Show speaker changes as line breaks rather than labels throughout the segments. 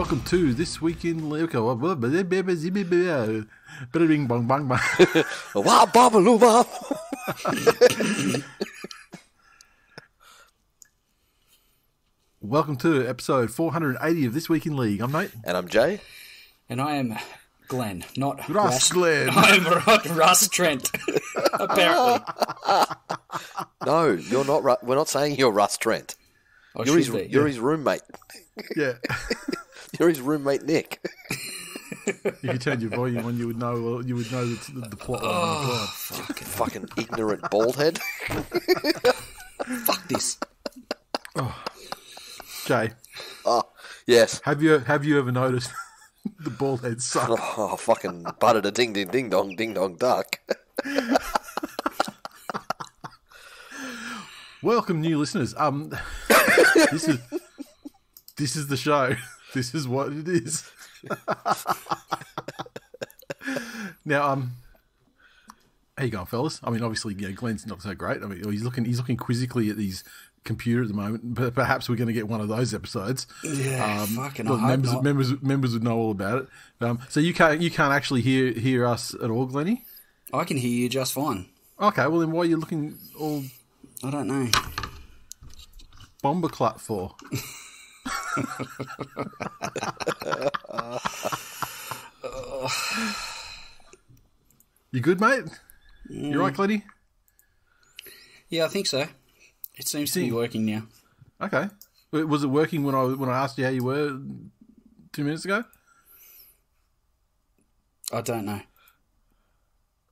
Welcome to this week in Liquor. Bing bong bong bong.
Wah, babaloo, bop.
Welcome to episode 480 of This Week in League. I'm Nate.
And I'm Jay.
And I am Glenn, not
Russ Glenn.
I'm Russ Trent. Apparently,
No, you're not. We're not saying you're Russ Trent.
I
You're his,
be.
you're his roommate.
Yeah.
You're his roommate, Nick.
If you turned your volume on, you would know. You would know the, the plot the plot.
Fucking ignorant bald head.
Fuck this. Oh.
Jay,
Oh, yes.
have you have you ever noticed the bald head suck?
Oh, fucking butted a ding ding ding dong ding dong duck.
Welcome, new listeners. Um, this is this is the show. This is what it is. now, um, how you going, fellas? I mean, obviously, yeah, Glenn's not so great. I mean, he's looking he's looking quizzically at his computer at the moment. But perhaps we're going to get one of those episodes.
Yeah, fucking. I hope
members,
not.
members members would know all about it. Um, so you can't you can't actually hear hear us at all, Glenny.
I can hear you just fine.
Okay, well then why are you looking all
I don't know.
bomber clut for? you good, mate? You mm. right, Glenny?
Yeah, I think so. It seems to be working now.
Okay. Was it working when I when I asked you how you were two minutes ago?
I don't know.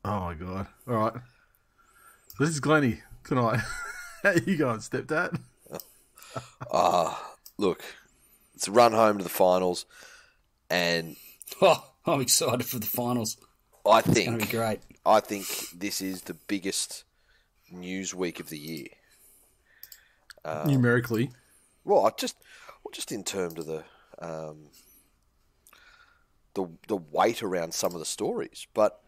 Oh my god! All right. This is Glenny tonight. how you going, stepdad?
Ah, Look, it's a run home to the finals, and
Oh, I'm excited for the finals.
I think
It's going to be great.
I think this is the biggest news week of the year.
Numerically,
Well, I just, well, just in terms of the um, the the weight around some of the stories, but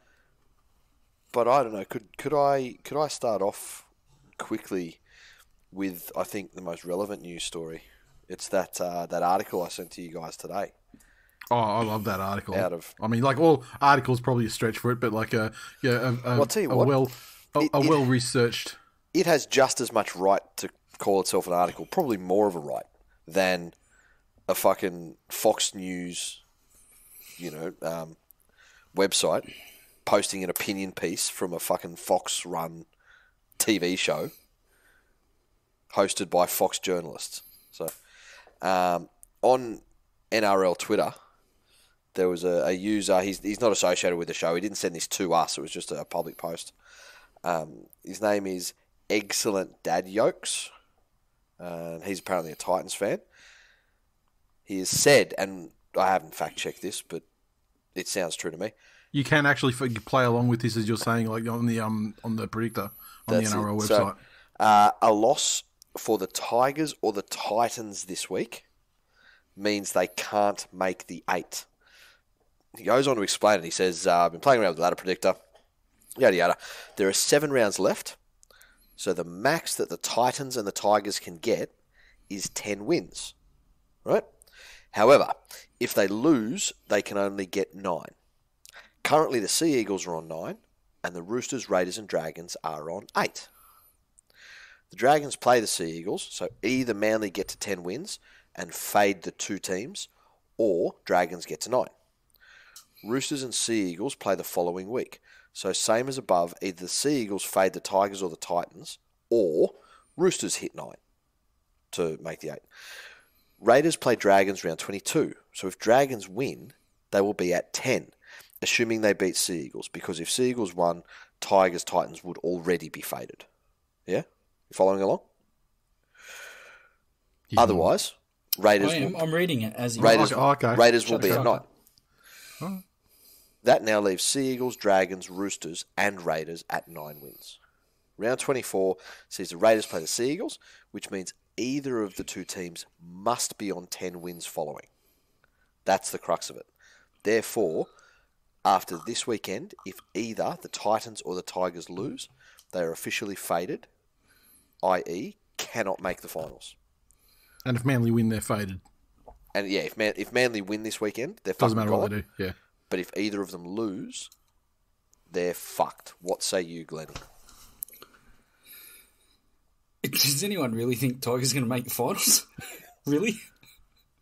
but I don't know. Could could I could I start off quickly with I think the most relevant news story? It's that uh, that article I sent to you guys today.
Oh, I love that article.
Out of-
I mean, like all articles, probably a stretch for it, but like a yeah, a, a,
Well,
a
what,
well a,
it,
a well researched.
It has just as much right to call itself an article, probably more of a right than a fucking Fox News, you know, um, website posting an opinion piece from a fucking Fox run TV show hosted by Fox journalists. So, um, on NRL Twitter, there was a, a user. He's he's not associated with the show. He didn't send this to us. It was just a public post. Um, his name is Excellent Dad Yokes. Uh, he's apparently a Titans fan. He has said, and I haven't fact checked this, but it sounds true to me.
You can actually play along with this as you're saying, like on the um on the predictor on
That's
the NRL
it.
website.
So, uh, a loss for the Tigers or the Titans this week means they can't make the eight. He goes on to explain it. He says, uh, I've been playing around with the ladder predictor, yada yada. There are seven rounds left, so the max that the Titans and the Tigers can get is 10 wins, right? However, if they lose, they can only get nine. Currently, the Sea Eagles are on nine, and the Roosters, Raiders, and Dragons are on eight. The Dragons play the Sea Eagles, so either Manly get to 10 wins and fade the two teams, or Dragons get to 9. Roosters and Sea Eagles play the following week, so same as above, either the Sea Eagles fade the Tigers or the Titans, or Roosters hit 9 to make the 8. Raiders play Dragons round 22, so if Dragons win, they will be at 10, assuming they beat Sea Eagles, because if Sea Eagles won, Tigers, Titans would already be faded. Yeah? You following along? Otherwise, Raiders
I am.
will,
I'm reading it as you
Raiders,
Okay, okay.
Raiders will be at
up.
nine. That now leaves Sea Eagles, Dragons, Roosters, and Raiders at nine wins. Round 24 sees the Raiders play the Sea Eagles, which means either of the two teams must be on 10 wins following. That's the crux of it. Therefore, after this weekend, if either the Titans or the Tigers lose, they are officially faded, i.e., cannot make the finals.
And if Manly win, they're faded.
And yeah, if Man- if Manly win this weekend, they're
Doesn't
fucking
matter what they do. Yeah.
But if either of them lose, they're fucked. What say you, Glennie?
Does anyone really think Tigers going to make the finals? really?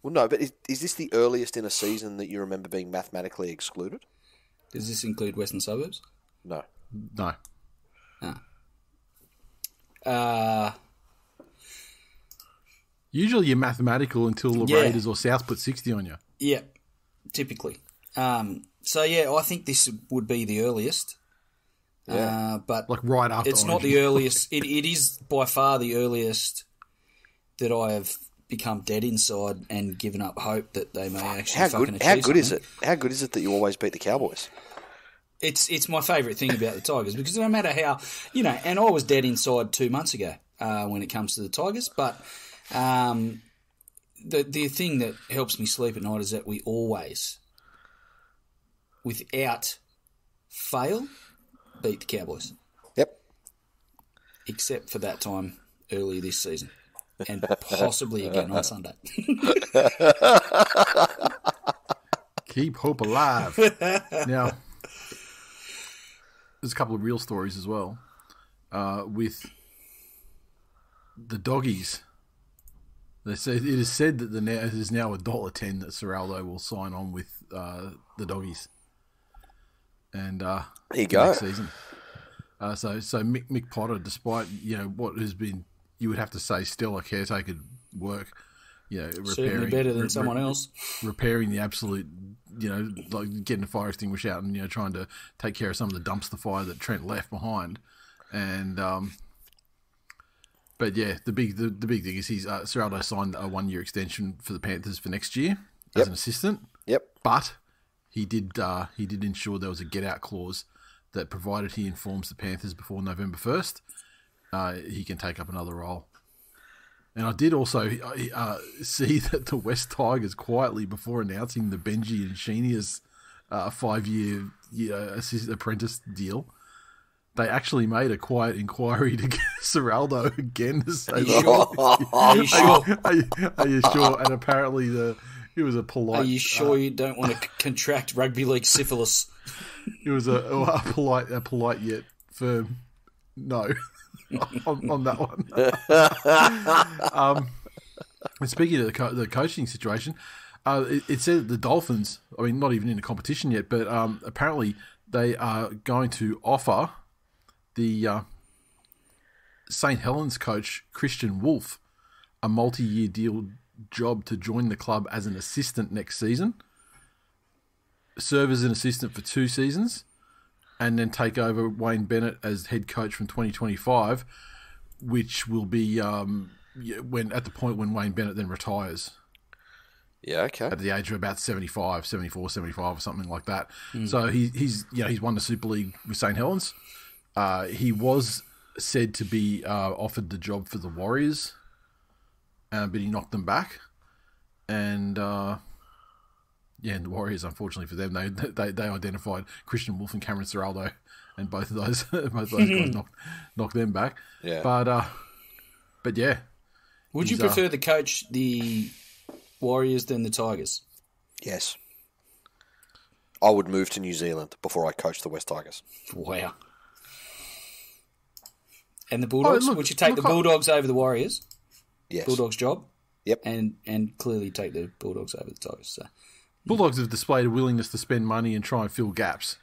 Well, no, but is, is this the earliest in a season that you remember being mathematically excluded?
Does this include Western Suburbs?
No.
No. Ah.
Uh,
Usually you're mathematical until the
Yeah.
Raiders or South put 60 on you.
yeah, typically. Um, so yeah, I think this would be the earliest. Uh, but
Like right after
it's not the earliest. It, it is by far the earliest that I have become dead inside and given up hope that they may actually
How
fucking
good?
achieve
How good is
something.
it? How good is it that you always beat the Cowboys?
It's it's my favourite thing about the Tigers because no matter how you know, and I was dead inside two months ago uh, when it comes to the Tigers, but um, the the thing that helps me sleep at night is that we always, without fail, beat the Cowboys,
Yep.
except for that time earlier this season, and possibly again on Sunday.
Keep hope alive. now, there's a couple of real stories as well. Uh, with the doggies, they say it is said that the now it is now a dollar ten that Ciraldo will sign on with uh, the doggies, and uh,
There you go.
next season. Uh, so, so Mick, Mick Potter, despite you know what has been, you would have to say, still a caretaker work, you know, repairing
Certainly better than
re-
someone
re-
else.
repairing the absolute, you know, like getting a fire extinguisher out and you know trying to take care of some of the dumpster fire that Trent left behind, and um, but yeah, the big the, the big thing is he's uh, Ciraldo signed a one year extension for the Panthers for next year as an assistant,
Yep.
but he did uh, he did ensure there was a get out clause that provided he informs the Panthers before November first, uh, he can take up another role. And I did also uh, see that the West Tigers quietly before announcing the Benji and Sheenia's uh, five-year you know, assist- apprentice deal, they actually made a quiet inquiry to Ciraldo again to say,
Are you sure? Are you sure?
are, you, are you sure? And apparently the it was a polite.
Are you sure you don't want to contract rugby league syphilis?
It was a, a polite, a polite yet firm no on, on that one. um, and speaking of the, co- the coaching situation, uh, it, it said the Dolphins. I mean, not even in a competition yet, but um, apparently they are going to offer the uh, St Helens coach Kristian Woolf a multi-year deal job to join the club as an assistant next season serve as an assistant for two seasons, and then take over Wayne Bennett as head coach from 2025, which will be um, when at the point when Wayne Bennett then retires
Yeah. Okay.
at the age of about 75, 74, 75 or something like that. So he, he's you know, he's won the Super League with St Helens. Uh, he was said to be uh, offered the job for the Warriors, uh, but he knocked them back. And uh, yeah, and the Warriors, unfortunately for them, they they, they identified Kristian Woolf and Cameron Ciraldo, and both of those both of those guys knocked knocked them back.
Yeah.
But uh, but yeah,
Would you
He's, uh,
prefer the coach the Warriors than the Tigers?
Yes. I would move to New Zealand before I coach the West Tigers.
Wow. And the Bulldogs?
look-
Would you take
look,
the
I-
Bulldogs over the Warriors?
Yes.
Bulldogs job?
Yep.
And and clearly take the Bulldogs over the Tigers. So
Bulldogs have displayed a willingness to spend money and try and fill gaps.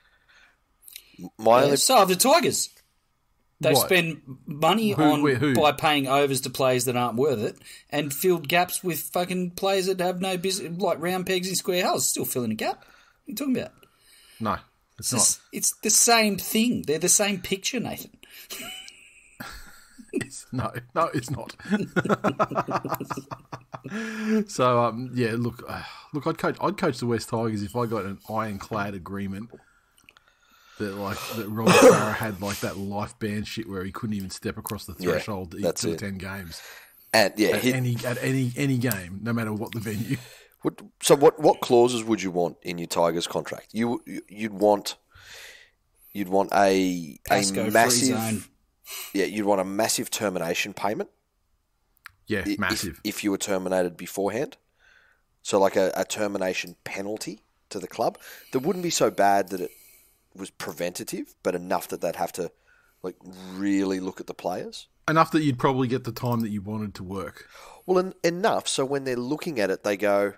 My
Yeah,
only
so have the Tigers. They
What?
spend money
Who-
on
wait, who?
by paying overs to players that aren't worth it, and filled gaps with fucking players that have no business, like round pegs in square holes. Still filling a gap. What are you talking about?
No, it's
It's,
not.
it's the same thing. They're the same picture, Nathan.
It's, no, no, it's not. so um, yeah, look, uh, look, I'd coach, I'd coach the West Tigers if I got an ironclad agreement that like that Robert Farah had like that life ban shit where he couldn't even step across the threshold to,
that's
to
it.
attend games
and yeah,
at
he,
any at any any game, no matter what the venue.
What, so what what clauses would you want in your Tigers contract? You you- you'd want you'd want a
Pascoe
a
free
massive
zone.
yeah you'd want a massive termination payment
Yeah,
if-
massive.
if, you were terminated beforehand. So like a, a termination penalty to the club that wouldn't be so bad that it was preventative, but enough that they'd have to like really look at the players.
Enough that you'd probably get the time that you wanted to work.
Well, en- enough so when they're looking at it, they go,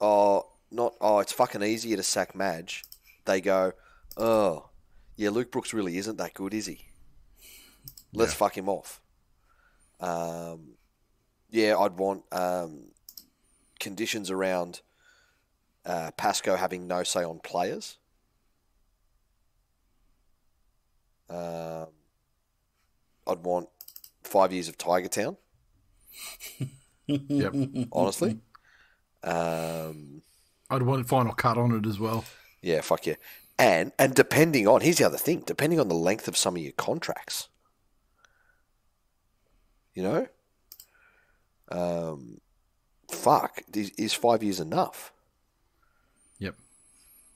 "Oh, not oh, it's fucking easier to sack Madge." They go, "Oh, yeah, Luke Brooks really isn't that good, is he? Let's fuck him off." Um, yeah, I'd want um, conditions around uh, Pascoe having no say on players. Um, I'd want five years of Tiger Town
Yep.
honestly. Um,
I'd want a final cut on it as well.
yeah, fuck yeah. And and depending on here's the other thing, depending on the length of some of your contracts. You know? Um fuck, is, is five years enough?
Yep.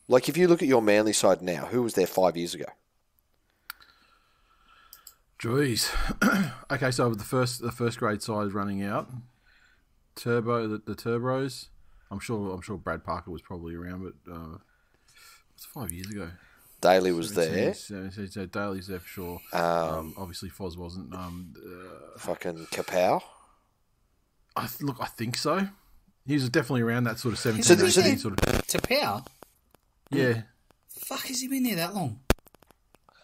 Like if you look at your Manly side now, who was there five years ago?
Jeez. okay, so the first the first grade side is running out. Turbo the, the turbos. I'm sure I'm sure Brad Parker was probably around, but uh, it's five years ago.
Daly was there.
So, so, so Daly's there for sure. Um, obviously, Foz wasn't. Um, uh,
Fucking Kapow.
I th- look, I think so. He was definitely around that sort of 17,
So the- so
18 sort of.
To power?
Yeah,
Fuck, has he been there that long?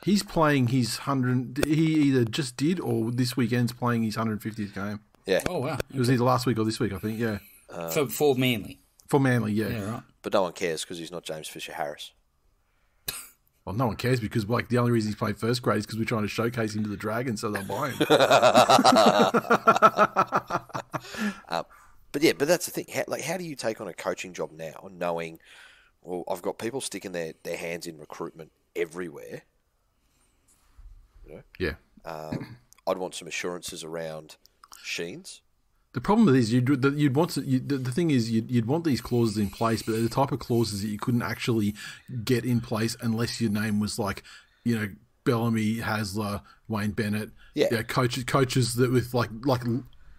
he's playing his hundred. He either just did or this weekend's playing his 150th game.
Yeah.
Oh wow,
It was either last week or this week, I think. Yeah, uh,
for, for Manly.
for Manly. Yeah.
Yeah, right.
But no one cares because he's not James Fisher Harris.
Well, no one cares because like the only reason he's playing first grade is because we're trying to showcase him to the Dragons, so they'll buy him.
But yeah, but that's the thing. How, like, how do you take on a coaching job now, knowing, well, I've got people sticking their, their hands in recruitment everywhere.
yeah.
Um, I'd want some assurances around Sheens.
The problem with these, you'd you'd want to, you, the, the thing is you'd, you'd want these clauses in place, but they're the type of clauses that you couldn't actually get in place unless your name was like, you know, Bellamy, Hasler, Wayne Bennett,
Yeah.
you know, coaches, coaches that with like like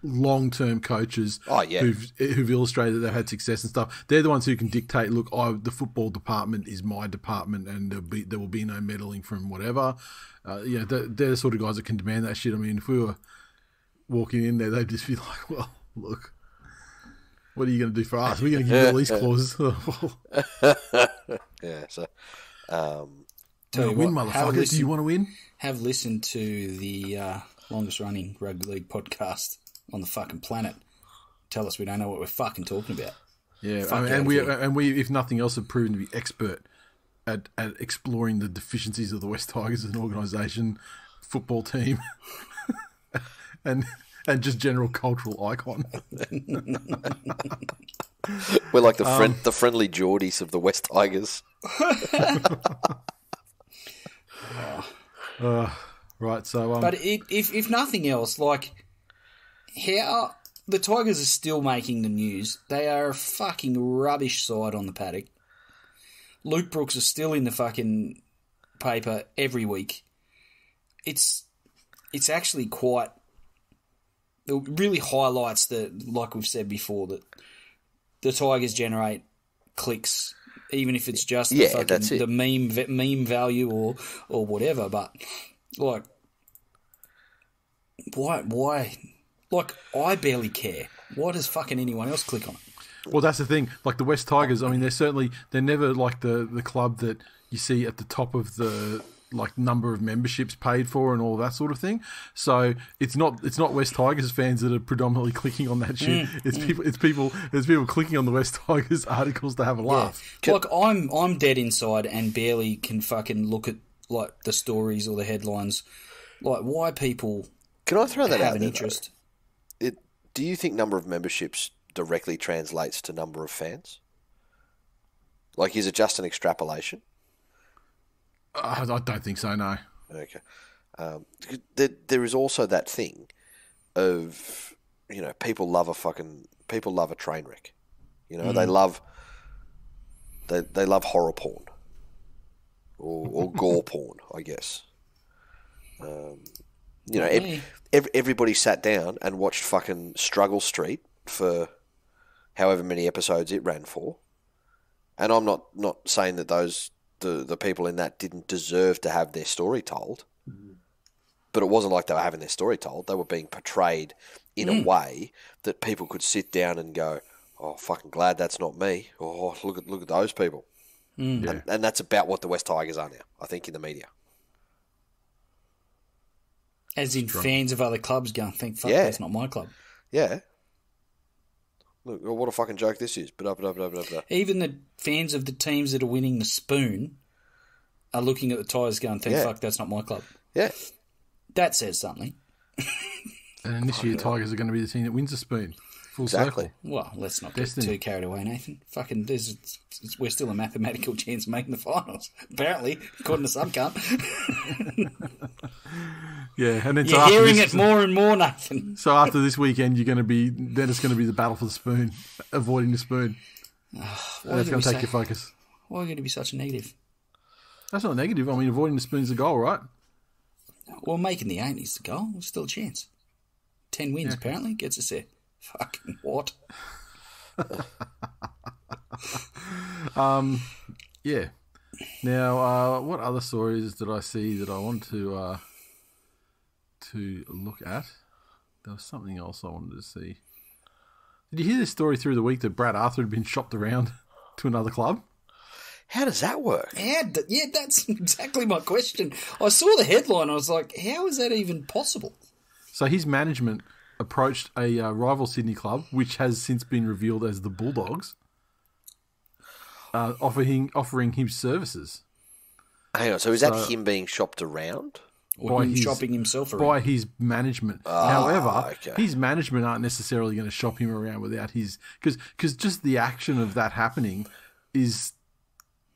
long term coaches,
Oh, yeah.
who've who've illustrated that they've had success and stuff. They're the ones who can dictate. Look, I, the football department is my department, and there'll be there will be no meddling from whatever. Uh, you know, they're, they're the sort of guys that can demand that shit. I mean, if we were walking in there, they'd just be like, "Well, look, what are you going to do for us? We're going to give you all these clauses.
Yeah, so um,
Tell you
win,
what,
motherfucker. Do you want to win?
have listened to the uh, longest running rugby league podcast on the fucking planet. Tell us we don't know what we're fucking talking about.
Yeah,
Fuck
I mean, and we
here.
and we, if nothing else, have proven to be expert at, at exploring the deficiencies of the West Tigers as an organisation, football team, and and just general cultural icon.
we're like the
Um,
friend, the friendly Geordies of the West Tigers.
right. So, um,
But it, if if nothing else, like how the Tigers are still making the news. They are a fucking rubbish side on the paddock. Luke Brooks is still in the fucking paper every week. It's it's actually quite. It really highlights that, like we've said before, that the Tigers generate clicks, even if it's just
Yeah,
the, fucking, the meme meme value or or whatever. But like, why why? Like, I barely care. Why does fucking anyone else click on it?
Well, that's the thing. Like the West Tigers, I mean, they're certainly they're never like the the club that you see at the top of the like number of memberships paid for and all that sort of thing. So it's not it's not West Tigers fans that are predominantly clicking on that shit. Mm, it's mm. people it's people it's people clicking on the West Tigers articles to have a laugh.
Like I'm I'm dead inside and barely can fucking look at like the stories or the headlines. Like why people
Can I throw that
have
out
an
there,
interest?
Do you think number of memberships directly translates to number of fans? Like, is it just an extrapolation?
I, I don't think so. No.
Okay. Um, there, there is also that thing of you know people love a fucking people love a train wreck. You know they love they they love horror porn or, or gore porn, I guess. Um, you know. Ev- everybody sat down and watched fucking Struggle Street for however many episodes it ran for. And I'm not, not saying that those the, the people in that didn't deserve to have their story told. Mm-hmm. But it wasn't like they were having their story told. They were being portrayed in a mm. way that people could sit down and go, "Oh, fucking glad that's not me." Oh, look at look at those people. Mm.
Yeah.
And, and that's about what the West Tigers are now. I think in the media.
As in fans of other clubs going, think, fuck,
Yeah.
that's not my club.
Yeah. Look, what a fucking joke this is. But up, up, up, up, up.
Even the fans of the teams that are winning the spoon are looking at the Tigers going, think,
Yeah.
fuck, that's not my club.
Yeah.
That says something.
And this year, Tigers are going to be the team that wins the spoon. Full
Exactly.
circle.
Well, let's not get
Destiny.
too carried away, Nathan. Fucking, there's, it's- we're still a mathematical chance of making the finals. Apparently, according to some cunt.
Yeah, and then
You're
after
hearing
this,
it more and more, Nathan.
So after this weekend, you're going to be then it's going to be the battle for the spoon, avoiding the spoon.
Why
That's going to take
say-
your focus.
Why are you going to be such a negative?
That's not negative. I mean, avoiding the spoon's the goal, right?
Well, making the eight is the goal. There's still a chance. Ten wins, apparently, gets us there. Fucking what?
um, Yeah. Now, uh, what other stories did I see that I want to uh, to look at? There was something else I wanted to see. Did you hear this story through the week that Brad Arthur had been shopped around to another club?
How does that work?
Yeah, yeah, that's exactly my question. I saw the headline. I was like, how is that even possible?
So his management approached a uh, rival Sydney club, which has since been revealed as the Bulldogs, uh, offering offering him services
Hang on. So is that
So-
him being shopped around?
Or
By
him
his-
shopping himself around.
by his management. However,
Ah, okay.
his management aren't necessarily going to shop him around without his because because just the action of that happening is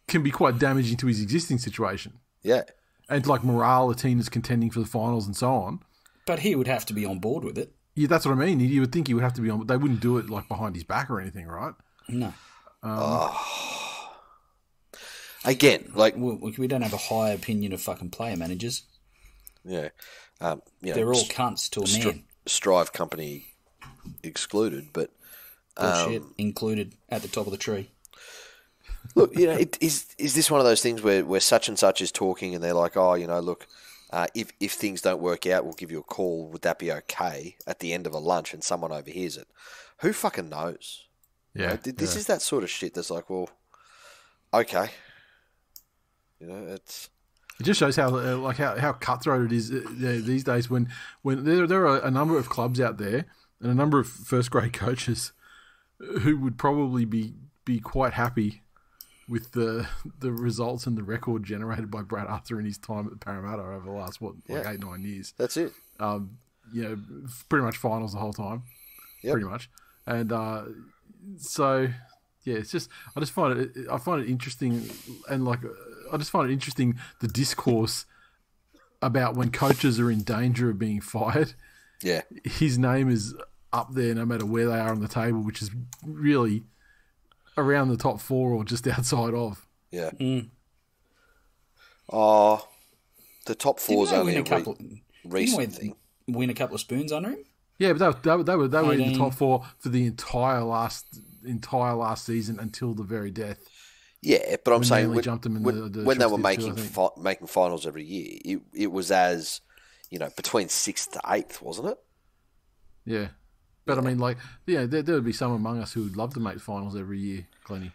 can be quite damaging to his existing situation.
Yeah.
And like morale, the team is contending for the finals and so on.
But he would have to be on board with it.
Yeah, that's what I mean. You would think he would have to be on, but they wouldn't do it like behind his back or anything, right?
No.
Again, like
We, we don't have a high opinion of fucking player managers.
yeah, um, you know,
They're all
s-
cunts to a
stri-
man.
Strive company excluded, but
Bullshit
um,
included at the top of the tree.
Look, you know, it, is is this one of those things where, where such and such is talking and they're like, oh, you know, look, uh, if if things don't work out, we'll give you a call. Would that be okay at the end of a lunch and someone overhears it? Who fucking knows?
Yeah.
Like, th- this
yeah.
is that sort of shit that's like, well, okay, you know, it's
It just shows how uh, like how, how cutthroat it is uh, these days. When when there there are a number of clubs out there and a number of first grade coaches who would probably be be quite happy with the the results and the record generated by Brad Arthur in his time at Parramatta over the last what like
Yeah.
eight nine years.
that's it.
Um, you know, pretty much finals the whole time,
Yep.
pretty much. And uh, so yeah, it's just I just find it I find it interesting and like I just find it interesting the discourse about when coaches are in danger of being fired.
Yeah,
His name is up there no matter where they are on the table, which is really around the top four or just outside of.
yeah.
Mm.
Oh, the top four's
Didn't
only a
win a couple?
re-
didn't
recent thing.
Win a couple of spoons under him.
Yeah, but they, were- they, were they were in the top four for the entire last entire last season until the very death.
Yeah, but I'm
When
saying when,
jumped them in
when,
the- the
when they were
Shrewsbury too, I
making
think.
fi- making finals every year, it it was as you know between sixth to eighth, wasn't it?
Yeah. But I mean, like, yeah, there, there would be some among us who would love to make finals every year, Glenny.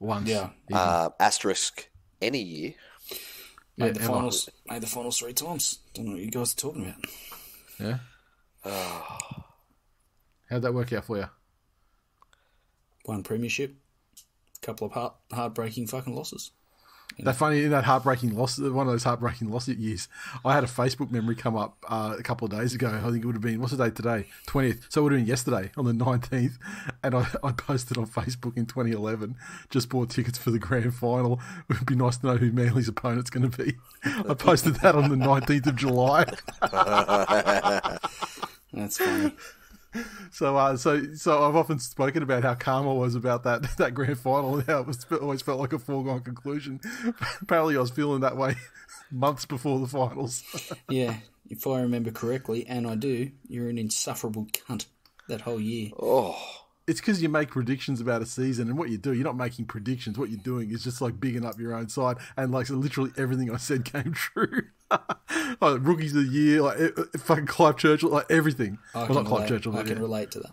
Once.
Yeah.
Uh, asterisk any year.
Made
Yeah,
the
Emma.
finals. Made the finals three times. Don't know what you guys are talking about.
yeah. How'd that work out for you?
One premiership, a couple of heart heartbreaking fucking losses.
That funny in that heartbreaking loss, one of those heartbreaking loss years. I had a Facebook memory come up uh, a couple of days ago. I think it would have been what's the date today, twentieth. So it would have been yesterday on the nineteenth, and I, I posted on Facebook in 2011. Just bought tickets for the grand final. It would be nice to know who Manly's opponent's going to be. I posted that on the nineteenth of July.
That's funny.
So, uh, so, so I've often spoken about how calm I was about that that grand final and how it was, always felt like a foregone conclusion. Apparently, I was feeling that way months before the finals.
yeah, if I remember correctly, and I do, you're an insufferable cunt that whole year.
Oh,
it's because you make predictions about a season, and what you do, you're not making predictions. What you're doing is just like bigging up your own side, and like so literally everything I said came true. like rookies of the year, like fucking Clive Churchill, like everything.
I
well,
can,
not Clive
relate,
Churchill,
I can
yeah.
relate to that.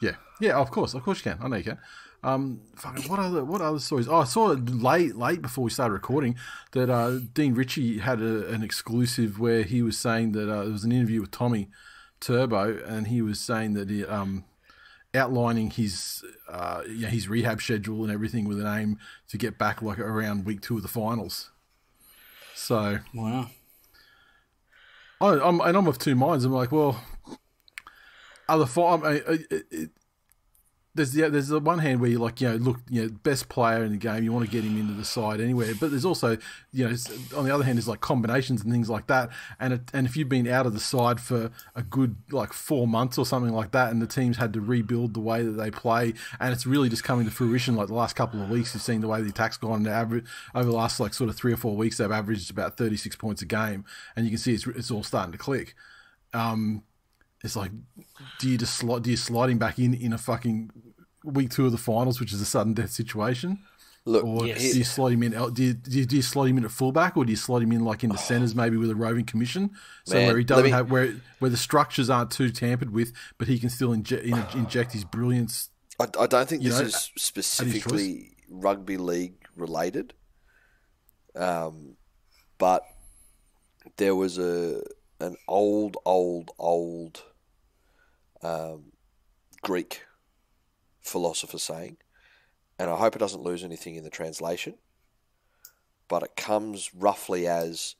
Yeah, yeah, of course, of course you can. I know you can. Um, fucking what other what other stories? Oh, I saw it late late before we started recording that uh, Dean Ritchie had a, an exclusive where he was saying that uh, there was an interview with Tommy Turbo, and he was saying that he, um, outlining his uh, yeah, his rehab schedule and everything with an aim to get back like around week two of the finals. So
Wow.
I, I'm and I'm of two minds. I'm like, well, other five. I, I, there's the there's the one hand where you're like, you know, look, you know, best player in the game, you want to get him into the side anywhere. But there's also, you know, on the other hand, there's like combinations and things like that. And it, and if you've been out of the side for a good like four months or something like that, and the teams had to rebuild the way that they play, and it's really just coming to fruition. Like the last couple of weeks, you've seen the way the attack's gone. Average over the last like sort of three or four weeks, they've averaged about 36 points a game, and you can see it's it's all starting to click. Um, it's like, do you just slide, do you slide him back in in a fucking week two of the finals, which is a sudden death situation,
Look,
or
Yes.
do you slide him in? Do you, do you, do you slide him in at fullback, or do you slide him in like in the centres, maybe with a roving commission, so
Man,
where he doesn't
me-
have where where the structures aren't too tampered with, but he can still inject inject his brilliance.
I, I don't think this
know,
is specifically rugby league related, um, but there was a an old, old, old um, Greek philosopher saying, and I hope it doesn't lose anything in the translation, but it comes roughly as.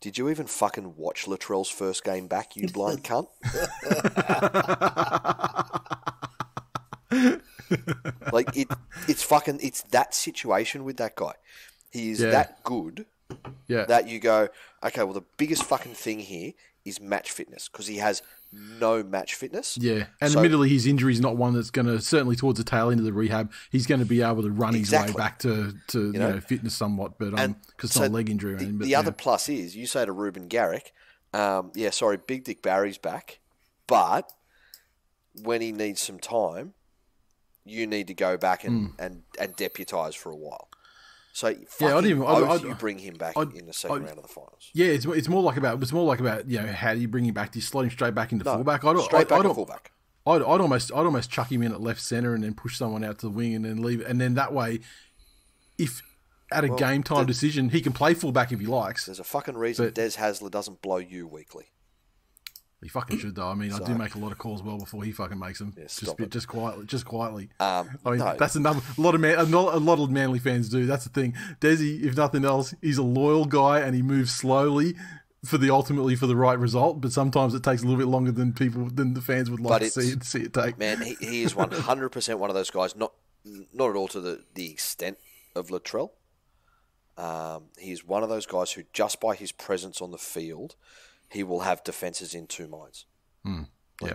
Did you even fucking watch Latrell's first game back, you blind cunt? like it, it's fucking, it's that situation with that guy. He is
Yeah.
that good
Yeah,
that you go, okay, well, the biggest fucking thing here is match fitness because he has no match fitness.
yeah, and
So-
admittedly, his injury is not one that's going to certainly towards the tail end of the rehab. He's going to be able to run
Exactly.
his way back to to you
know?
know, fitness somewhat, but um, because it's
so
not a leg injury
The,
anything. But
the
yeah.
other plus is you say to Reuben Garrick, um, yeah, sorry, Big Dick Barry's back, but when he needs some time, you need to go back and, and, and deputise for a while. So.
Yeah, I didn't even- I- I-
you bring him back
I-
in the second
I-
round of the finals.
Yeah, it's, it's more like about it's more like about you know how do you bring him back? Do you slot him straight back into
No,
fullback? I don't,
straight
I,
back
I don't,
at fullback.
I'd, I'd almost I'd almost chuck him in at left center and then push someone out to the wing and then leave, and then that way, if at a game time decision he can play fullback if he likes.
There's a fucking reason
But-
Des Hasler doesn't blow you weekly.
He fucking should though. I mean, I do make a lot of calls well before he fucking makes them. just
it.
just quietly, just quietly.
Um,
I mean,
no.
that's another a lot of man, a lot of Manly fans do. That's the thing. Desi, if nothing else, he's a loyal guy and he moves slowly for the ultimately for the right result. But sometimes it takes a little bit longer than people than the fans would like to see it see it take.
Man, he, he is 100% one of those guys, not not at all to the, the extent of Latrell. Um, is one of those guys who, just by his presence on the field, he will have defences in two minds.
yeah,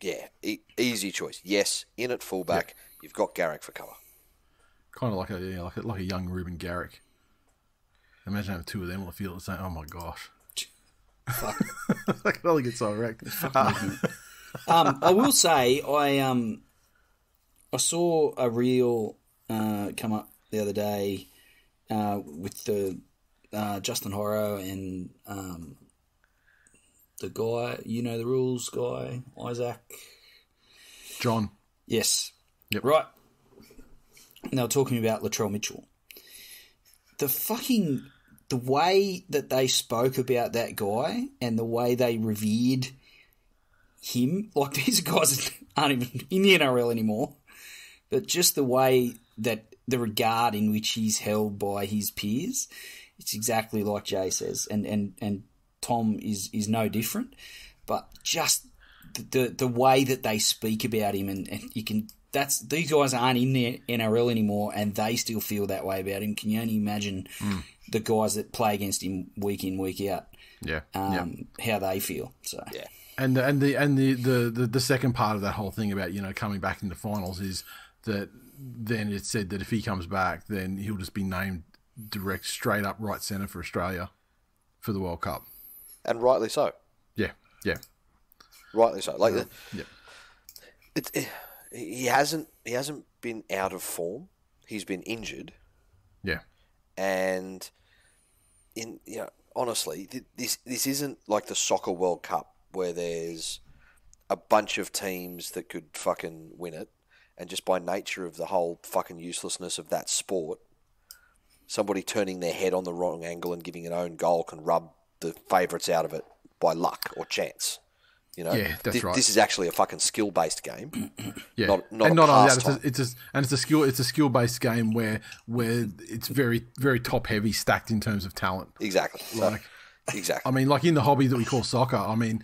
Yeah, e- easy choice. Yes, in at fullback, you've got Garrick for cover.
kind of like a yeah, like a, like a young Reuben Garrick. Imagine having two of them on the field at the same. Oh my gosh, I can only get so erect.
um, I will say I um I saw a reel uh, come up the other day uh, with the uh, Justin Horo and um, the guy you know the rules guy Isaac.
John,
Yes.
Yep.
Right. And they were talking about Latrell Mitchell. The fucking the way that they spoke about that guy and the way they revered him, like these guys aren't even in the NRL anymore, but just the way that the regard in which he's held by his peers, it's exactly like Jay says, and and and Tom is is no different, but just the the way that they speak about him, and, and you can. That's these guys aren't in the NRL anymore, and they still feel that way about him. Can you only imagine the guys that play against him week in week out?
yeah, yeah.
Um, how they feel. So
Yeah.
And the, and the and the, the, the, the second part of that whole thing about you know coming back in the finals is that then it said that if he comes back, then he'll just be named direct straight up right centre for Australia for the World Cup.
And rightly so.
Yeah, yeah,
Rightly so. Like,
yeah.
It, it, eh, he hasn't he hasn't been out of form. He's been injured,
Yeah.
and in you know honestly, th- this this isn't like the soccer World Cup where there's a bunch of teams that could fucking win it, and just by nature of the whole fucking uselessness of that sport, somebody turning their head on the wrong angle and giving an own goal can rub the favourites out of it by luck or chance. You know,
Yeah, that's
Thi-
right.
This is actually a fucking skill based game.
Yeah,
Not- not
and
a
not only that, it's a, it's a, and it's a skill it's a skill based game where where it's very very top heavy stacked in terms of talent.
Exactly. So,
Like-
exactly.
I mean, like in the hobby that we call soccer. I mean,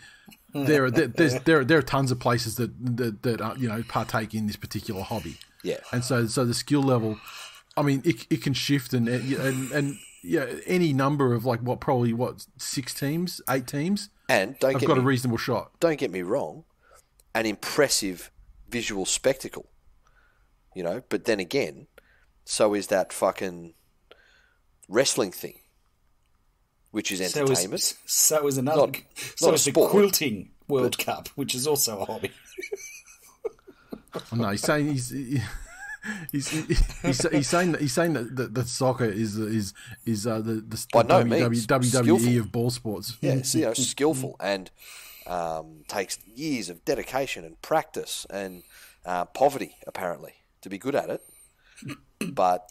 there are there, there's, there are, there are tons of places that that, that uh, you know partake in this particular hobby.
Yeah.
and so so the skill level, I mean, it, it can shift and and and yeah, any number of like what probably what six teams, eight teams
and don't
have
get
got
me,
a reasonable shot.
don't get me wrong, an impressive visual spectacle. You know, but then again, so is that fucking wrestling thing, which is
So
entertainment.
is, so is another.
Not-
so
not a
is the quilting World Cup, which is also a hobby.
Oh, no, he's saying he's. He's, he's, he's saying that he's saying that, that, that soccer is is is uh, the the,
By no
the
means
WWE of ball sports.
yeah, it's, you know, skillful and um, takes years of dedication and practice and uh, poverty apparently to be good at it. But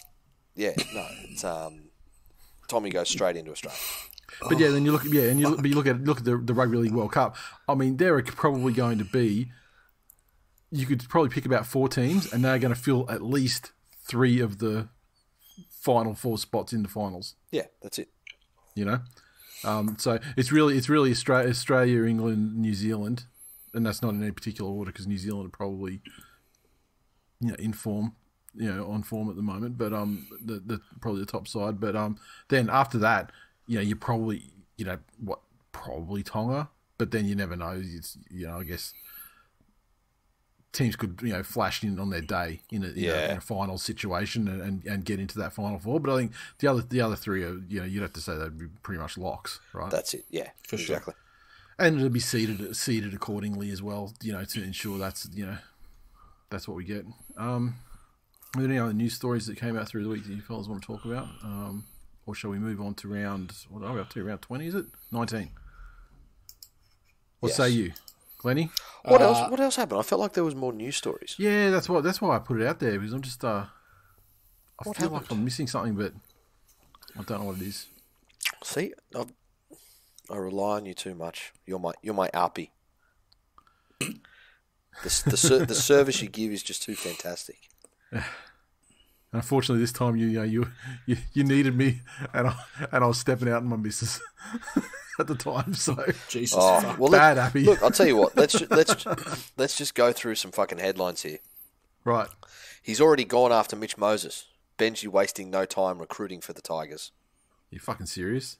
yeah, no, it's um, Tommy goes straight into Australia.
But yeah, then you look yeah, and you look, but you look at look at the, the Rugby League World Cup. I mean, there are probably going to be. You could probably pick about four teams, and they're going to fill at least three of the final four spots in the finals.
Yeah, that's it.
You know, um, so it's really it's really Australia, Australia, England, New Zealand, and that's not in any particular order because New Zealand are probably you know in form, you know on form at the moment. But um, the, the probably the top side. But um, then after that, you know, you probably you know what probably Tonga, but then you never know. It's you know I guess teams could you know flash in on their day in a, you know,
Yeah.
in a final situation and, and, and get into that final four. But I think the other the other three are you know you'd have to say they'd be pretty much locks, right?
That's it. Yeah,
For sure.
exactly.
and it'll be seeded seeded accordingly as well. You know to ensure that's you know that's what we get. Um, are there any other news stories that came out through the week that you fellas want to talk about? Um, or shall we move on to round? What are we up to? Round twenty? Is it nineteen? What
Yes.
say you, Glenny?
What else? What else happened? I felt like there was more news stories.
Yeah, that's what. That's why I put it out there because I'm just. Uh, I
What
feel like? I'm missing something, but I don't know what it is.
See, I, I rely on you too much. You're my you're my RP. The the, the service you give is just too fantastic.
Unfortunately, this time you you know, you, you you needed me, and I and I was stepping out in my missus at the time. So
Jesus
Oh,
fuck.
well,
Bad,
let,
Appy.
look, I'll tell you what. Let's let's let's just go through some fucking headlines here.
right,
He's already gone after Mitch Moses. Benji wasting no time recruiting for the Tigers.
you fucking serious?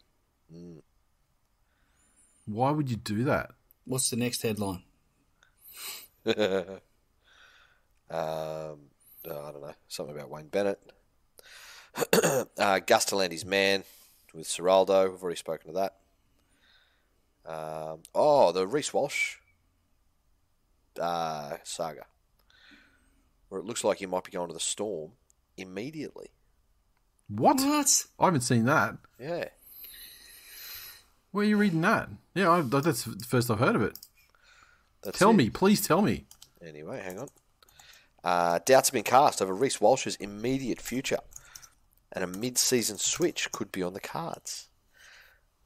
Why would you do that?
What's the next headline?
Um, oh, I don't know. Something about Wayne Bennett. uh, Gus to land his man with Ciraldo. We've already spoken to that. Um, oh, the Reece Walsh uh, saga. Where it looks like he might be going to the Storm immediately.
What?
What?
I haven't seen that.
Yeah.
Where are you reading that? Yeah, I, that's the first I've heard of it.
That's
Tell
it.
me, please tell me.
Anyway, hang on. Uh, doubts have been cast over Reece Walsh's immediate future, and a mid-season switch could be on the cards.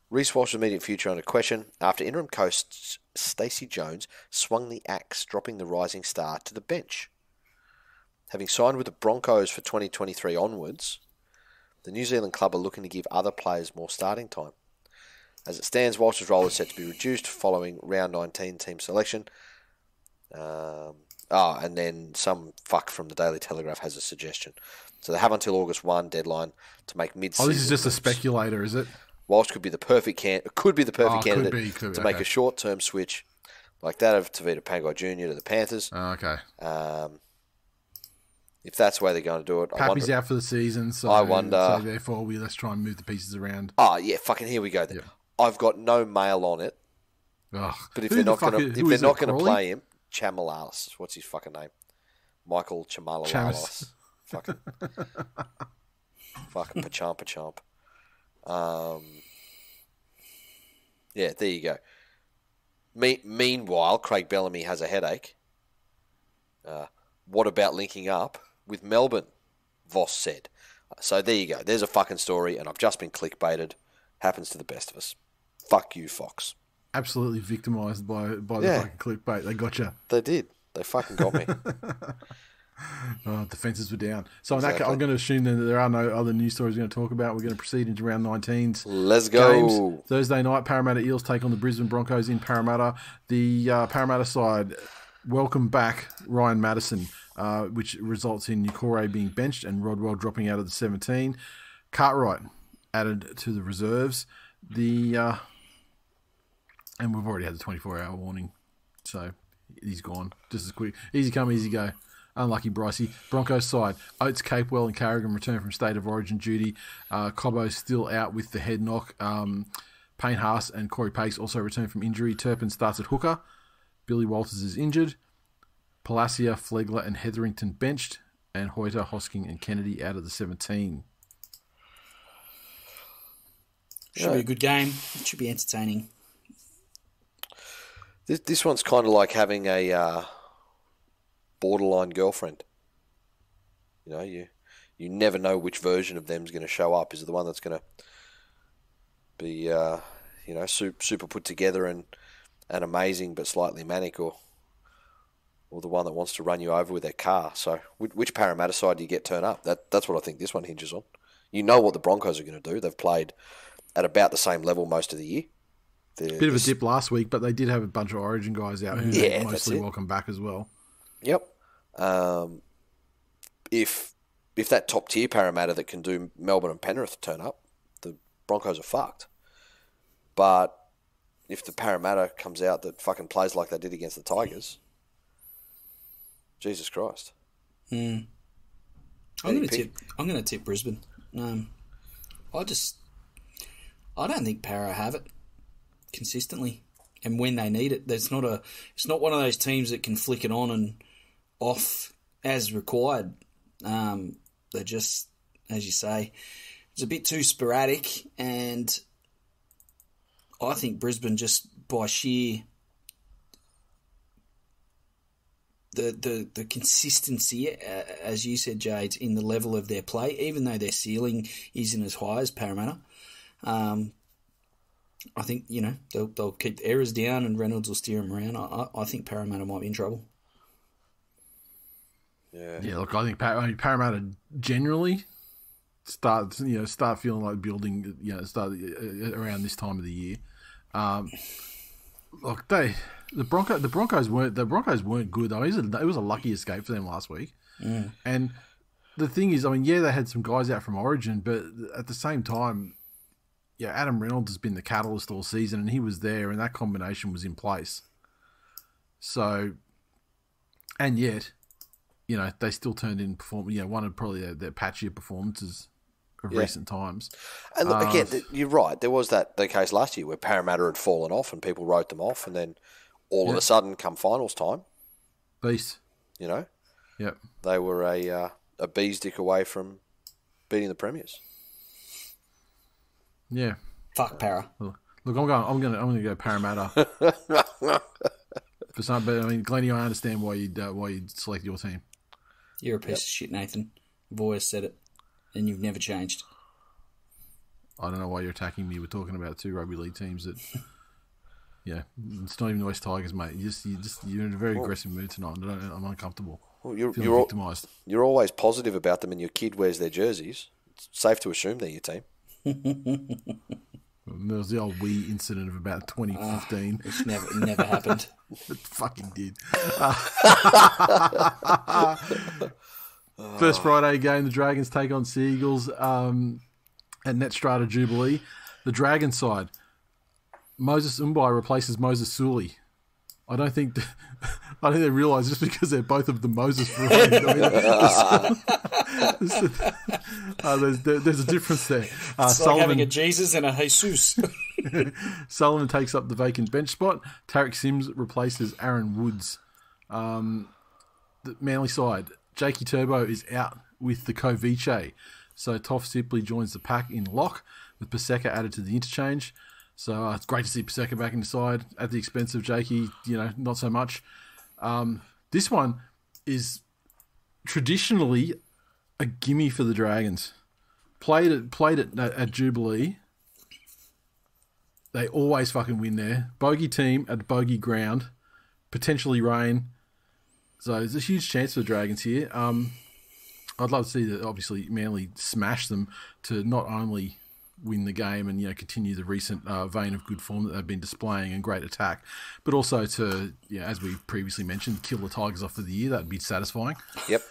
Reece Walsh's immediate future under question after interim coach Stacey Jones swung the axe, dropping the rising star to the bench. Having signed with the Broncos for 2023 onwards, the New Zealand club are looking to give other players more starting time. As it stands, Walsh's role is set to be reduced following round 19 team selection. Um, oh, and then some fuck from the Daily Telegraph has a suggestion. So they have until August 1 deadline to make mid
Oh, this is just a speculator, is it?
Walsh could be the perfect can could be the perfect
Oh, could
candidate
be, could be,
to make
okay.
a short term switch like that of Tavita Pangai Jr. to the Panthers.
Oh, okay.
Um, if that's the way they're going to do it, I
Pappy's
wonder.
out for the season, so
I wonder-
So therefore, we let's try and move the pieces around.
Oh yeah, fucking here we go. Then. I've got no mail on it,
Ugh.
but if
Who
they're
the
not going to if they're not going to play him, Chamalalis. What's his fucking name? Michael Chamalalis.
Chamas.
fucking, fucking pachamp pachamp. Um, yeah, there you go. Me- meanwhile, Craig Bellamy has a headache. Uh, what about linking up with Melbourne? Voss said. So there you go. There's a fucking story, and I've just been clickbaited. Happens to the best of us. Fuck you, Fox.
Absolutely victimised by by the
Yeah.
fucking clickbait. They got you.
They did. They fucking got me.
Oh, defenses were down. So in that,
Exactly.
ca- I'm going to assume that there are no other news stories we're going to talk about. We're going to proceed into round 19's.
Let's go.
games. Thursday night, Parramatta Eels take on the Brisbane Broncos in Parramatta. The uh, Parramatta side welcome back Ryan Matterson, uh, which results in Nikore being benched and Rodwell dropping out of the 17. Cartwright added to the reserves. The uh, and we've already had the 24 hour warning, so he's gone just as quick. Easy come, easy go. Unlucky Brycey. Broncos side. Oates, Capewell, and Carrigan return from state of origin duty. Uh, Cobbo still out with the head knock. Um, Payne Haas and Corey Paix also return from injury. Turpin starts at hooker. Billy Walters is injured. Palasia, Flegler, and Hetherington benched. And Hoyter, Hosking, and Kennedy out of the 17.
Should be a good game. It should be entertaining.
This, this one's kind of like having a uh, borderline girlfriend. You know, you you never know which version of them's going to show up. Is it the one that's going to be, uh, you know, super, super put together and and amazing but slightly manic, or or the one that wants to run you over with their car? So, which, which Parramatta side do you get turn up? That that's what I think this one hinges on. You know what the Broncos are going to do. They've played at about the same level most of the year. They're-
Bit of a dip last week, but they did have a bunch of Origin guys out who
Yeah,
mostly welcome back as well.
Yep. Um, if if that top tier Parramatta that can do Melbourne and Penrith turn up, the Broncos are fucked. But if the Parramatta comes out that fucking plays like they did against the Tigers, Jesus Christ.
I'm going to tip. I'm going to tip Brisbane. Um, I just, I don't think Para have it consistently, and when they need it, there's not a. It's not one of those teams that can flick it on and off as required. Um, they're just, as you say, it's a bit too sporadic, and I think Brisbane just by sheer the, the, the consistency, as you said, Jade, in the level of their play, even though their ceiling isn't as high as Parramatta. Um, I think, you know, they'll, they'll keep the errors down and Reynolds will steer them around. I, I I think Parramatta might be in trouble.
Yeah.
Yeah, look, I think Par- I mean, Parramatta generally start you know start feeling like building you know start uh, around this time of the year. Um, look, they the Bronco the Broncos weren't the Broncos weren't good though. It was a, it was a lucky escape for them last week, and the thing is, I mean, yeah, they had some guys out from Origin, but at the same time, yeah, Adam Reynolds has been the catalyst all season, and he was there, and that combination was in place. So, and yet, you know, they still turned in perform. You know, one of probably their, their patchier performances of
Yeah.
recent times.
And look,
Uh,
again, th- you're right. There was that the case last year where Parramatta had fallen off and people wrote them off, and then all of a sudden, come finals time,
Beast.
you know,
Yep.
they were a uh, a bee's dick away from beating the premiers.
Yeah.
Fuck Para.
Look, I'm going. I'm going. I'm going to go Parramatta. For some, but I mean, Glennie, I understand why you uh, why you select your team.
You're a piece of shit, Nathan. I've always said it, and you've never changed.
I don't know why you're attacking me. We're talking about two rugby league teams that. Yeah, it's not even the West Tigers, mate. You just, you just, you're in a very aggressive mood tonight. I don't, I'm uncomfortable.
Well, you're
Feeling
you're, al-
victimised.
you're always positive about them, and your kid wears their jerseys. It's safe to assume they're your team.
There was the old Wii incident of about 2015.
It's never, it never happened.
It fucking did. First Friday game, the Dragons take on Seagulls um, at Netstrata Jubilee. The Dragon side, Moses Mbye replaces Moses Suli. I don't think I don't think they realise just because they're both of the Moses variety. I mean, there's, uh, there's, there's a difference there. Uh,
It's like having a Jesus and a Jesus.
Sullivan takes up the vacant bench spot. Tariq Sims replaces Aaron Woods. Um, the Manly side, Jakey Turbo is out with the Kovice. So Toff Sipley joins the pack in lock with Paseka added to the interchange. So uh, it's great to see Paseka back inside at the expense of Jakey, you know, not so much. Um, this one is traditionally a gimme for the Dragons. Played it, played it at, at Jubilee. They always fucking win there. Bogey team at bogey ground, potentially rain. So there's a huge chance for the Dragons here. Um, I'd love to see that. Obviously, Manly smash them to not only win the game and you know continue the recent uh, vein of good form that they've been displaying and great attack, but also to you know, as we previously mentioned, kill the Tigers off for the year. That'd be satisfying.
Yep.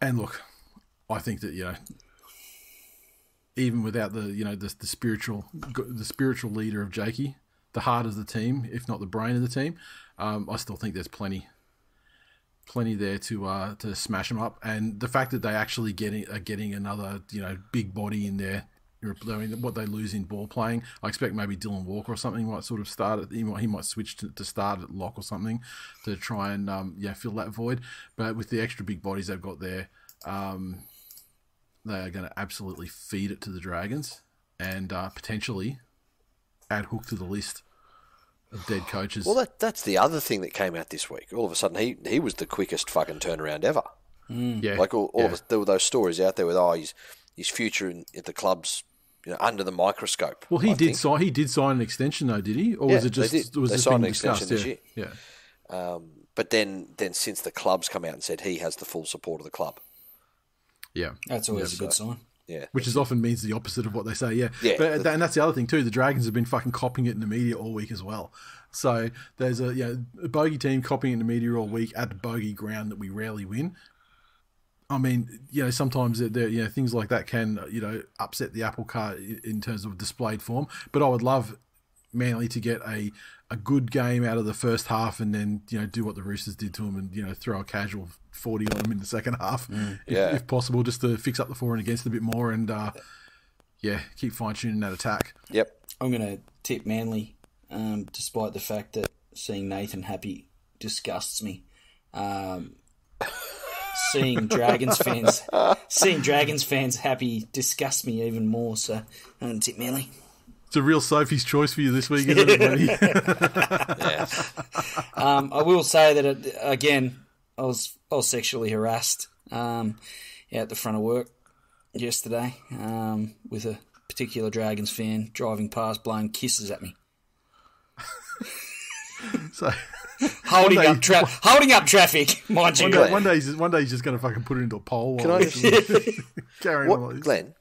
And look, I think that you know, even without the you know the, the spiritual the spiritual leader of Jakey, the heart of the team, if not the brain of the team, um, I still think there's plenty, plenty there to uh, to smash them up. And the fact that they actually getting are getting another you know big body in there. I mean, what they lose in ball playing, I expect maybe Dylan Walker or something might sort of start. At, he might he might switch to, to start at lock or something to try and um, yeah fill that void. But with the extra big bodies they've got there, um, they are going to absolutely feed it to the Dragons and uh, potentially add Hook to the list of dead coaches.
Well, that that's the other thing that came out this week. All of a sudden, he he was the quickest fucking turnaround ever.
yeah,
Like all, all
yeah.
of us, there were those stories out there with oh his his future in, at the club's you know under the microscope.
Well, he
I
did
think.
sign. He did sign an extension, though, did he? Or
Yeah,
was it
they
just
did.
was
They
this
signed
being
an extension
discussed?
this
Yeah,
year.
yeah,
Um, but then then since the clubs come out and said he has the full support of the club.
yeah.
That's always a good sign.
Yeah.
Which is often means the opposite of what they say. Yeah,
Yeah.
But and that's the other thing too. The Dragons have been fucking copying it in the media all week as well. So there's a you know a bogey team copying it in the media all week at the bogey ground that we rarely win. I mean, you know, sometimes there, you know, things like that can, you know, upset the apple cart in terms of displayed form. But I would love Manly to get a, a good game out of the first half and then, you know, do what the Roosters did to them and, you know, throw a casual 40 on them in the second half, if,
yeah.
if possible, just to fix up the for and against a bit more and, uh, yeah, keep fine tuning that attack.
Yep.
I'm going to tip Manly, um, despite the fact that seeing Nathan happy disgusts me. Um, seeing Dragons fans, seeing Dragons fans happy disgusts me even more. So I'm going to tip Manly.
It's a real Sophie's choice for you this week, isn't it, buddy?
Yeah.
Um, I will say that it, again, I was I was sexually harassed um, out the front of work yesterday um, with a particular Dragons fan driving past, blowing kisses at me,
so
holding
day-
up tra- holding up traffic, mind you.
one day, one day, he's just, one day he's just going to fucking put it into a pole.
Can I
he's
just,
carrying on like
what,
this.
Glenn?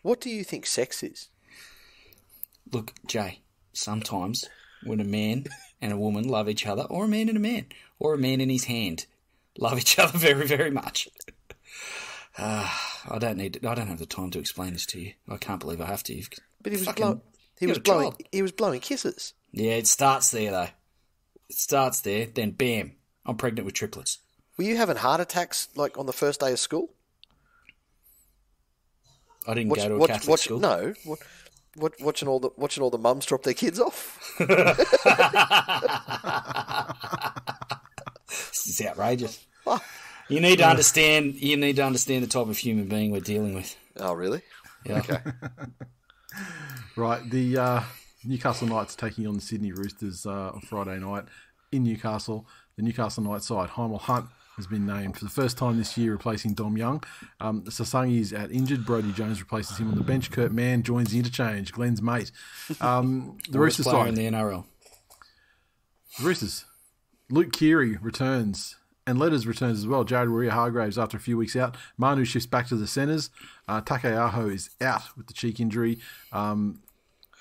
What do you think sex is?
Look, Jay, sometimes when a man and a woman love each other, or a man and a man, or a man and his hand love each other very, very much. Uh, I don't need. I don't have the time to explain this to you. I can't believe I have to. You've
But he was
fucking-
blow, he was blowing
child.
he was blowing kisses.
Yeah, it starts there though. It starts there, then bam, I'm pregnant with triplets.
Were you having heart attacks like on the first day of school?
I didn't go to a Catholic school.
No, what, watching all the watching all the mums drop their kids off.
This is outrageous.
Oh.
You need to understand. You need to understand the type of human being we're dealing with.
Oh, really?
Yeah.
Okay.
Right, the uh, Newcastle Knights taking on the Sydney Roosters uh, on Friday night in Newcastle. The Newcastle Knights side, Hymel Hunt, has been named for the first time this year, replacing Dom Young. Um, Sasangi is out injured. Brody Jones replaces him on the bench. Kurt Mann joins the interchange. Glenn's mate. Um, the Roosters
player
side,
in the NRL.
the Roosters. Luke Keary returns. And Letters returns as well. Jared Waerea-Hargreaves after a few weeks out. Manu shifts back to the centres. Uh, Taukeiaho is out with the cheek injury. Um,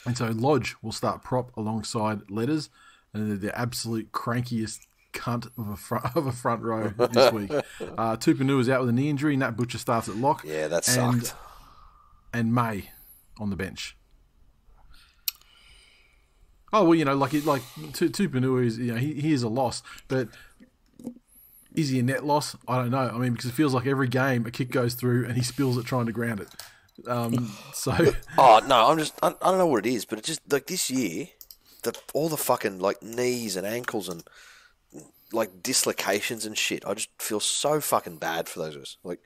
and so Lodge will start prop alongside Letters. And they're the absolute crankiest cunt of a front, of a front row this week. Uh, Tupouniua is out with a knee injury. Nat Butcher starts at lock.
Yeah, that
and,
sucked.
And May on the bench. Oh well, you know, like it, like Tu- Tupouniua is you know he, he is a loss, but is he a net loss? I don't know. I mean, because it feels like every game a kick goes through and he spills it trying to ground it. Um, so
Oh no, I'm just I, I don't know what it is, but it just like this year, the all the fucking like knees and ankles and like dislocations and shit. I just feel so fucking bad for those guys. Like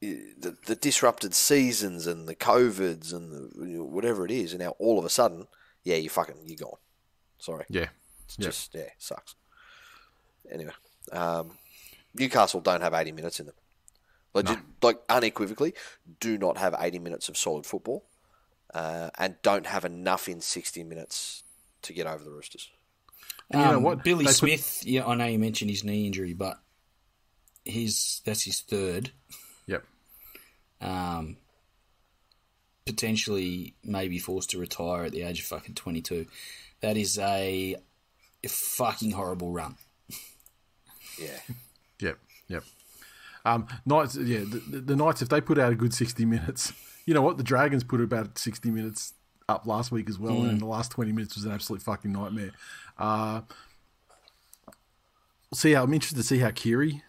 the, the disrupted seasons and the covids and the, you know, whatever it is, and now all of a sudden, yeah, you fucking you're gone. Sorry,
Yeah.
it's
Yeah.
just yeah, sucks. Anyway, um, Newcastle don't have 80 minutes in them. Like, ju- like unequivocally, do not have 80 minutes of solid football, uh, and don't have enough in 60 minutes to get over the Roosters.
And you know
Um,
what?
Billy
They put-
Smith. Yeah, I know you mentioned his knee injury, but his that's his third.
Yep.
Um, potentially, maybe forced to retire at the age of fucking twenty two. That is a fucking horrible run.
Yeah,
Yep. Yep. Um, Knights, yeah, the, the, the Knights, if they put out a good 60 minutes, you know what? The Dragons put about 60 minutes up last week as well, and the last 20 minutes was an absolute fucking nightmare. Uh, see how, I'm interested to see how Keary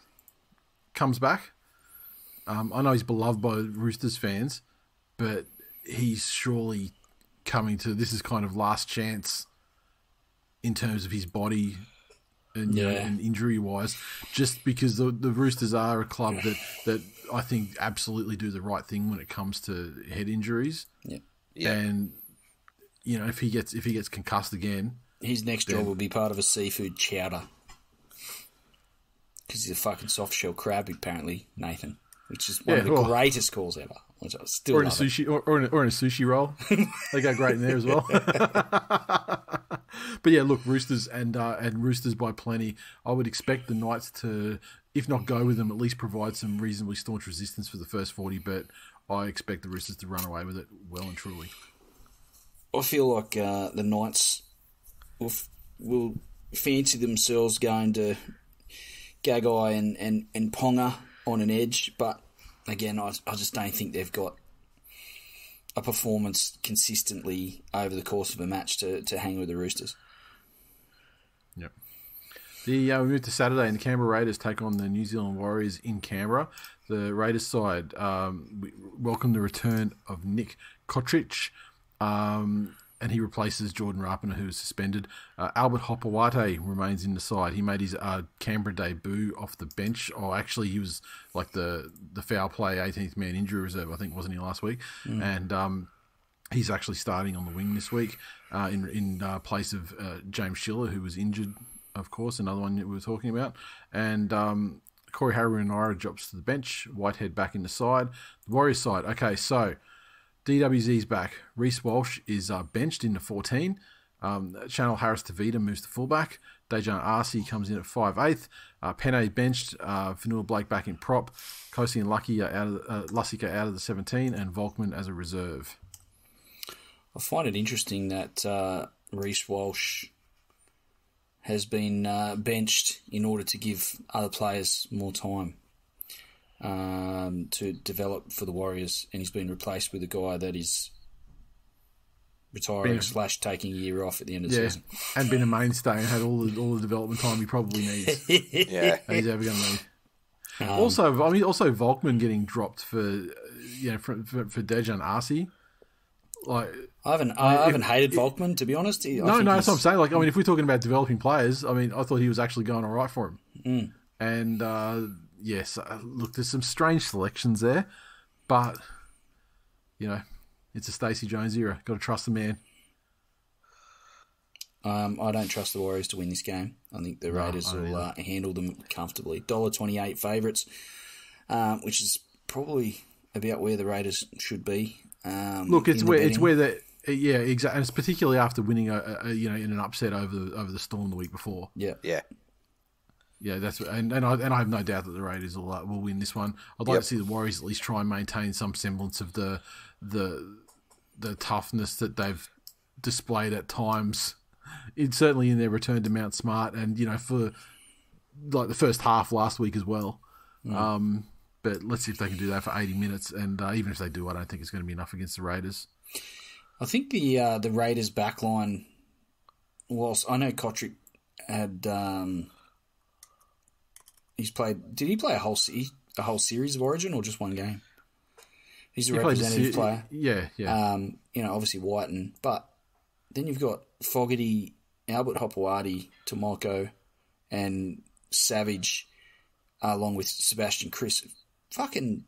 comes back. Um, I know he's beloved by Roosters fans, but he's surely coming to this is kind of last chance in terms of his body and, know,
Yeah.
and injury wise, just because the, the Roosters are a club that, that I think absolutely do the right thing when it comes to head injuries.
Yeah.
yeah.
And you know, if he gets if he gets concussed again,
His next job will be part of a seafood chowder. Because he's a fucking soft shell crab, apparently, Nathan. Which is one
Yeah,
of the
well-
greatest calls ever. Which I still
or in a sushi or, or, in a, or in a sushi roll, they go great in there as well. but yeah, look, Roosters and uh, and Roosters by plenty. I would expect the Knights to, if not go with them, at least provide some reasonably staunch resistance for the first forty. But I expect the Roosters to run away with it well and truly.
I feel like uh, the Knights will, will fancy themselves going to Gagai and, and, and Ponga on an edge, but again, I, I just don't think they've got a performance consistently over the course of a match to, to hang with the Roosters.
Yep. The uh, we move to Saturday, and the Canberra Raiders take on the New Zealand Warriors in Canberra. The Raiders side um, we welcome the return of Nick Cotric, um, and he replaces Jordan Rapana, who is suspended. Uh, Albert Hopoate remains in the side. He made his uh, Canberra debut off the bench. Oh, actually, he was like the the foul play 18th man injury reserve, I think, wasn't he last week? And um, he's actually starting on the wing this week uh, in in uh, place of uh, James Schiller, who was injured, of course, another one that we were talking about, and um, Corey Harawira-Naera drops to the bench. Whitehead back in the side. The Warriors side. Okay, so DWZ's back. Reece Walsh is uh, benched in the 14. Um, Chanel Harris-Tavita moves to fullback. Dejan Arce comes in at 5'8". Uh, Penne benched. Uh, Fonua-Blake back in prop. Kosi and Lucky are out of, uh, out of the 17 and Volkman as a reserve.
I find it interesting that uh, Reece Walsh has been uh, benched in order to give other players more time um, to develop for the Warriors, and he's been replaced with a guy that is retiring
Been-
slash taking a year off at the end of the
Yeah,
season.
and been a mainstay and had all the all the development time he probably needs.
yeah.
and he's ever going to need.
Um,
also, I mean, also Volkman getting dropped for uh, you know for for, for Dejan Arce. Like,
I haven't I haven't hated Volkman to be honest. He- I
no, no, that's what I'm saying. Like, I mean, if we're talking about developing players, I mean, I thought he was actually going all right for him.
Mm.
And uh, yes, uh, look, there's some strange selections there, but you know, it's a Stacey Jones era. Got to trust the man.
Um, I don't trust the Warriors to win this game. I think the Raiders
I don't
will uh, handle them comfortably. Dollar twenty eight favourites, um, which is probably about where the Raiders should be. Um,
Look, it's
in the
where it's where the yeah, exactly. And it's particularly after winning a, a you know in an upset over the, over the Storm the week before.
yeah.
Yeah.
Yeah, that's and and I, and I have no doubt that the Raiders will uh, will win this one. I'd like
Yep.
to see the Warriors at least try and maintain some semblance of the the the toughness that they've displayed at times. It's certainly in their return to Mount Smart, and you know for like the first half last week as well. Um, but let's see if they can do that for eighty minutes, and uh, even if they do, I don't think it's going to be enough against the Raiders.
I think the uh, the Raiders backline. Whilst I know Cotric had, um, he's played. Did he play a whole se- a whole series of Origin or just one game? He's a
He
representative
se-
player.
Yeah, yeah.
Um, you know, obviously Wighton, but then you've got Fogarty, Albert Hopoate, Timoko, and Savage, uh, along with Sebastian Kris, fucking,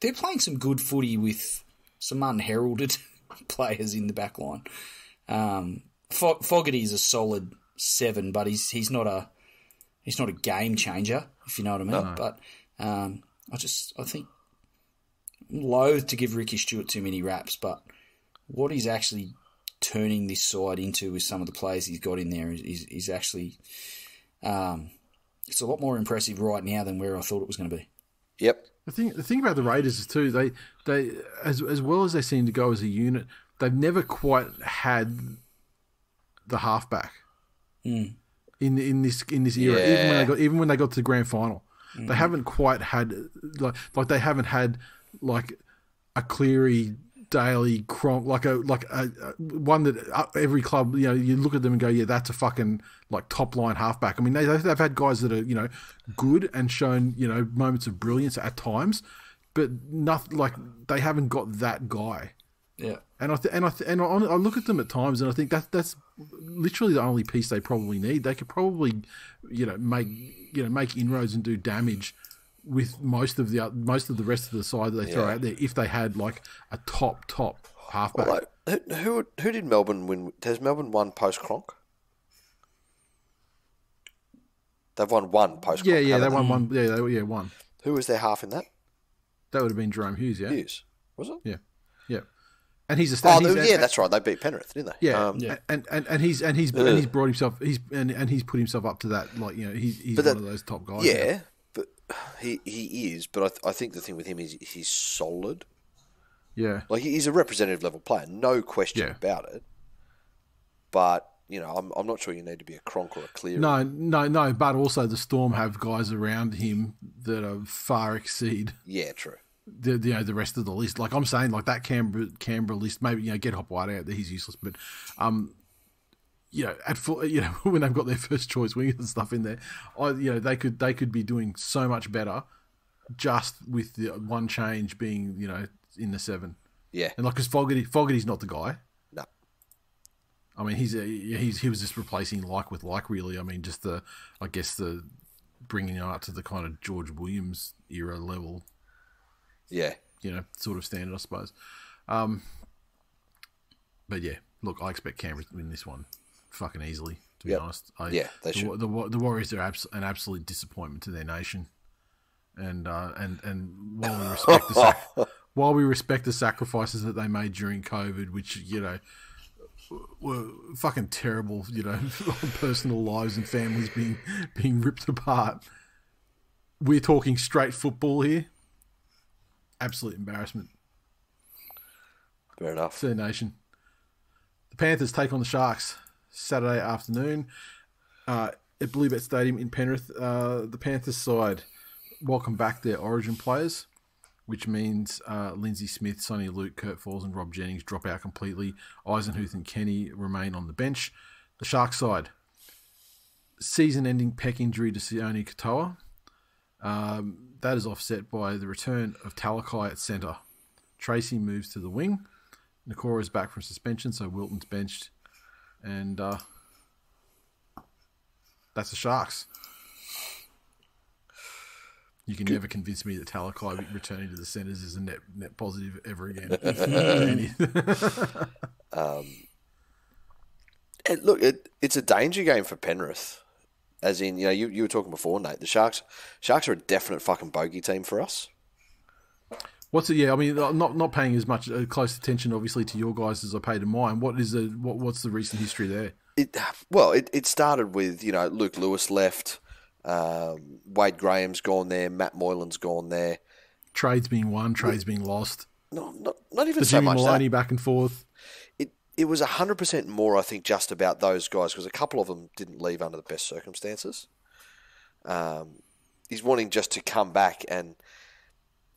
they're playing some good footy with some unheralded players in the back line. Um, Fo- Fogarty's a solid seven, but he's he's not a he's not a game changer, if you know what I mean. But um, I just I think I'm loath to give Ricky Stuart too many raps, but what he's actually turning this side into with some of the players he's got in there is, is, is actually um, it's a lot more impressive right now than where I thought it was going to be.
Yep.
The thing, the thing about the Raiders is too they they as as well as they seem to go as a unit, they've never quite had the halfback in in this in this era. Even when they got even when they got to the grand final, they haven't quite had like like they haven't had like a Cleary. Daily Cronk, like a like a, a one that uh, every club, you know, you look at them and go, yeah, that's a fucking like top line halfback. I mean, they, they've had guys that are you know good and shown you know moments of brilliance at times, but nothing like they haven't got that guy.
Yeah.
And I th- and I th- and I, I look at them at times and I think that that's literally the only piece they probably need. They could probably, you know, make you know make inroads and do damage with most of the most of the rest of the side that they throw
Yeah.
out there if they had like a top top halfback.
Like, who, who who did Melbourne win? Has Melbourne won post Cronk? They've won one post.
yeah, yeah, they won one. Yeah, they, yeah, one.
Who was their half in that?
That would have been Jahrome Hughes. Yeah,
Hughes was it?
yeah. And he's a
Oh,
he's,
they- yeah, that's right. They beat Penrith, didn't they?
Yeah,
Um,
Yeah.
and, and and he's and he's and he's brought himself he's and, and he's put himself up to that like you know he's he's
But
one
that-
of those top guys.
yeah, but he he is. But I, th- I think the thing with him is he's solid.
yeah,
Like he's a representative level player, no question
Yeah.
about it. But you know, I'm I'm not sure you need to be a Cronk or a Cleary.
No, no, no. But also the Storm have guys around him that are far exceed
Yeah, true.
The you know the rest of the list. Like I'm saying, like that Canberra Canberra list. Maybe you know get Hop White out there. He's useless, but um, you know at full, you know when they've got their first choice wingers and stuff in there, I you know they could they could be doing so much better just with the one change being you know in the seven.
Yeah,
And like, because Fogarty, Fogarty's not the guy.
no.
I mean, he's a, he's he was just replacing like with like. Really, I mean, just the I guess the bringing it up to the kind of George Williams era level,
Yeah,
you know, sort of standard, I suppose. Um, but yeah, look, I expect Canberra to win this one, fucking easily. To be
Yep.
honest, I,
Yeah, they
the,
should.
The, Wa- the Warriors are abs- an absolute disappointment to their nation, and uh, and and while we respect the sac- while we respect the sacrifices that they made during COVID, which you know were fucking terrible, you know, personal lives and families being being ripped apart. We're talking straight football here. Absolute embarrassment
fair enough.
the nation. The Panthers take on the Sharks Saturday afternoon uh, at Bluebet Stadium in Penrith. Uh, the Panthers side welcome back their Origin players, which means uh, Lindsay Smith, Soni Luke, Kurt Falls, and Rob Jennings drop out completely. Eisenhuth and Kenny remain on the bench. The Sharks side season-ending pec injury to Sione Katoa. Um, that is offset by the return of Talakai at centre. Tracey moves to the wing. Nikora is back from suspension, so Wilton's benched, and uh, that's the Sharks. You can never convince me that Talakai returning to the centres is a net net positive ever again.
And look, it, it's a danger game for Penrith. As in, you know, you, you were talking before, Nate. The Sharks, Sharks are a definite fucking bogey team for us.
What's it? Yeah, I mean, not not paying as much uh, close attention, obviously, to your guys as I pay to mine. What is the what, what's the recent history there?
It well, it, it started with you know Luke Lewis left, um, Wade Graham's gone there, Matt Moylan's gone there.
Trades being won, trades being lost.
No, not not even
The
so
Jimmy
much that.
Maloney back and forth.
It was hundred percent more, I think, just about those guys because a couple of them didn't leave under the best circumstances. Um, he's wanting just to come back and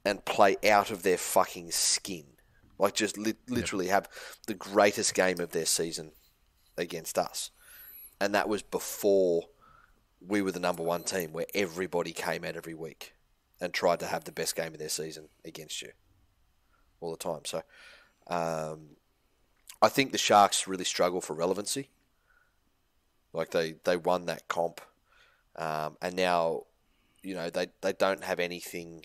and play out of their fucking skin, like just li- literally have the greatest game of their season against us, and that was before we were the number one team, where everybody came out every week and tried to have the best game of their season against you all the time. So. Um, I think the Sharks really struggle for relevancy. Like they, they won that comp um, and now you know they they don't have anything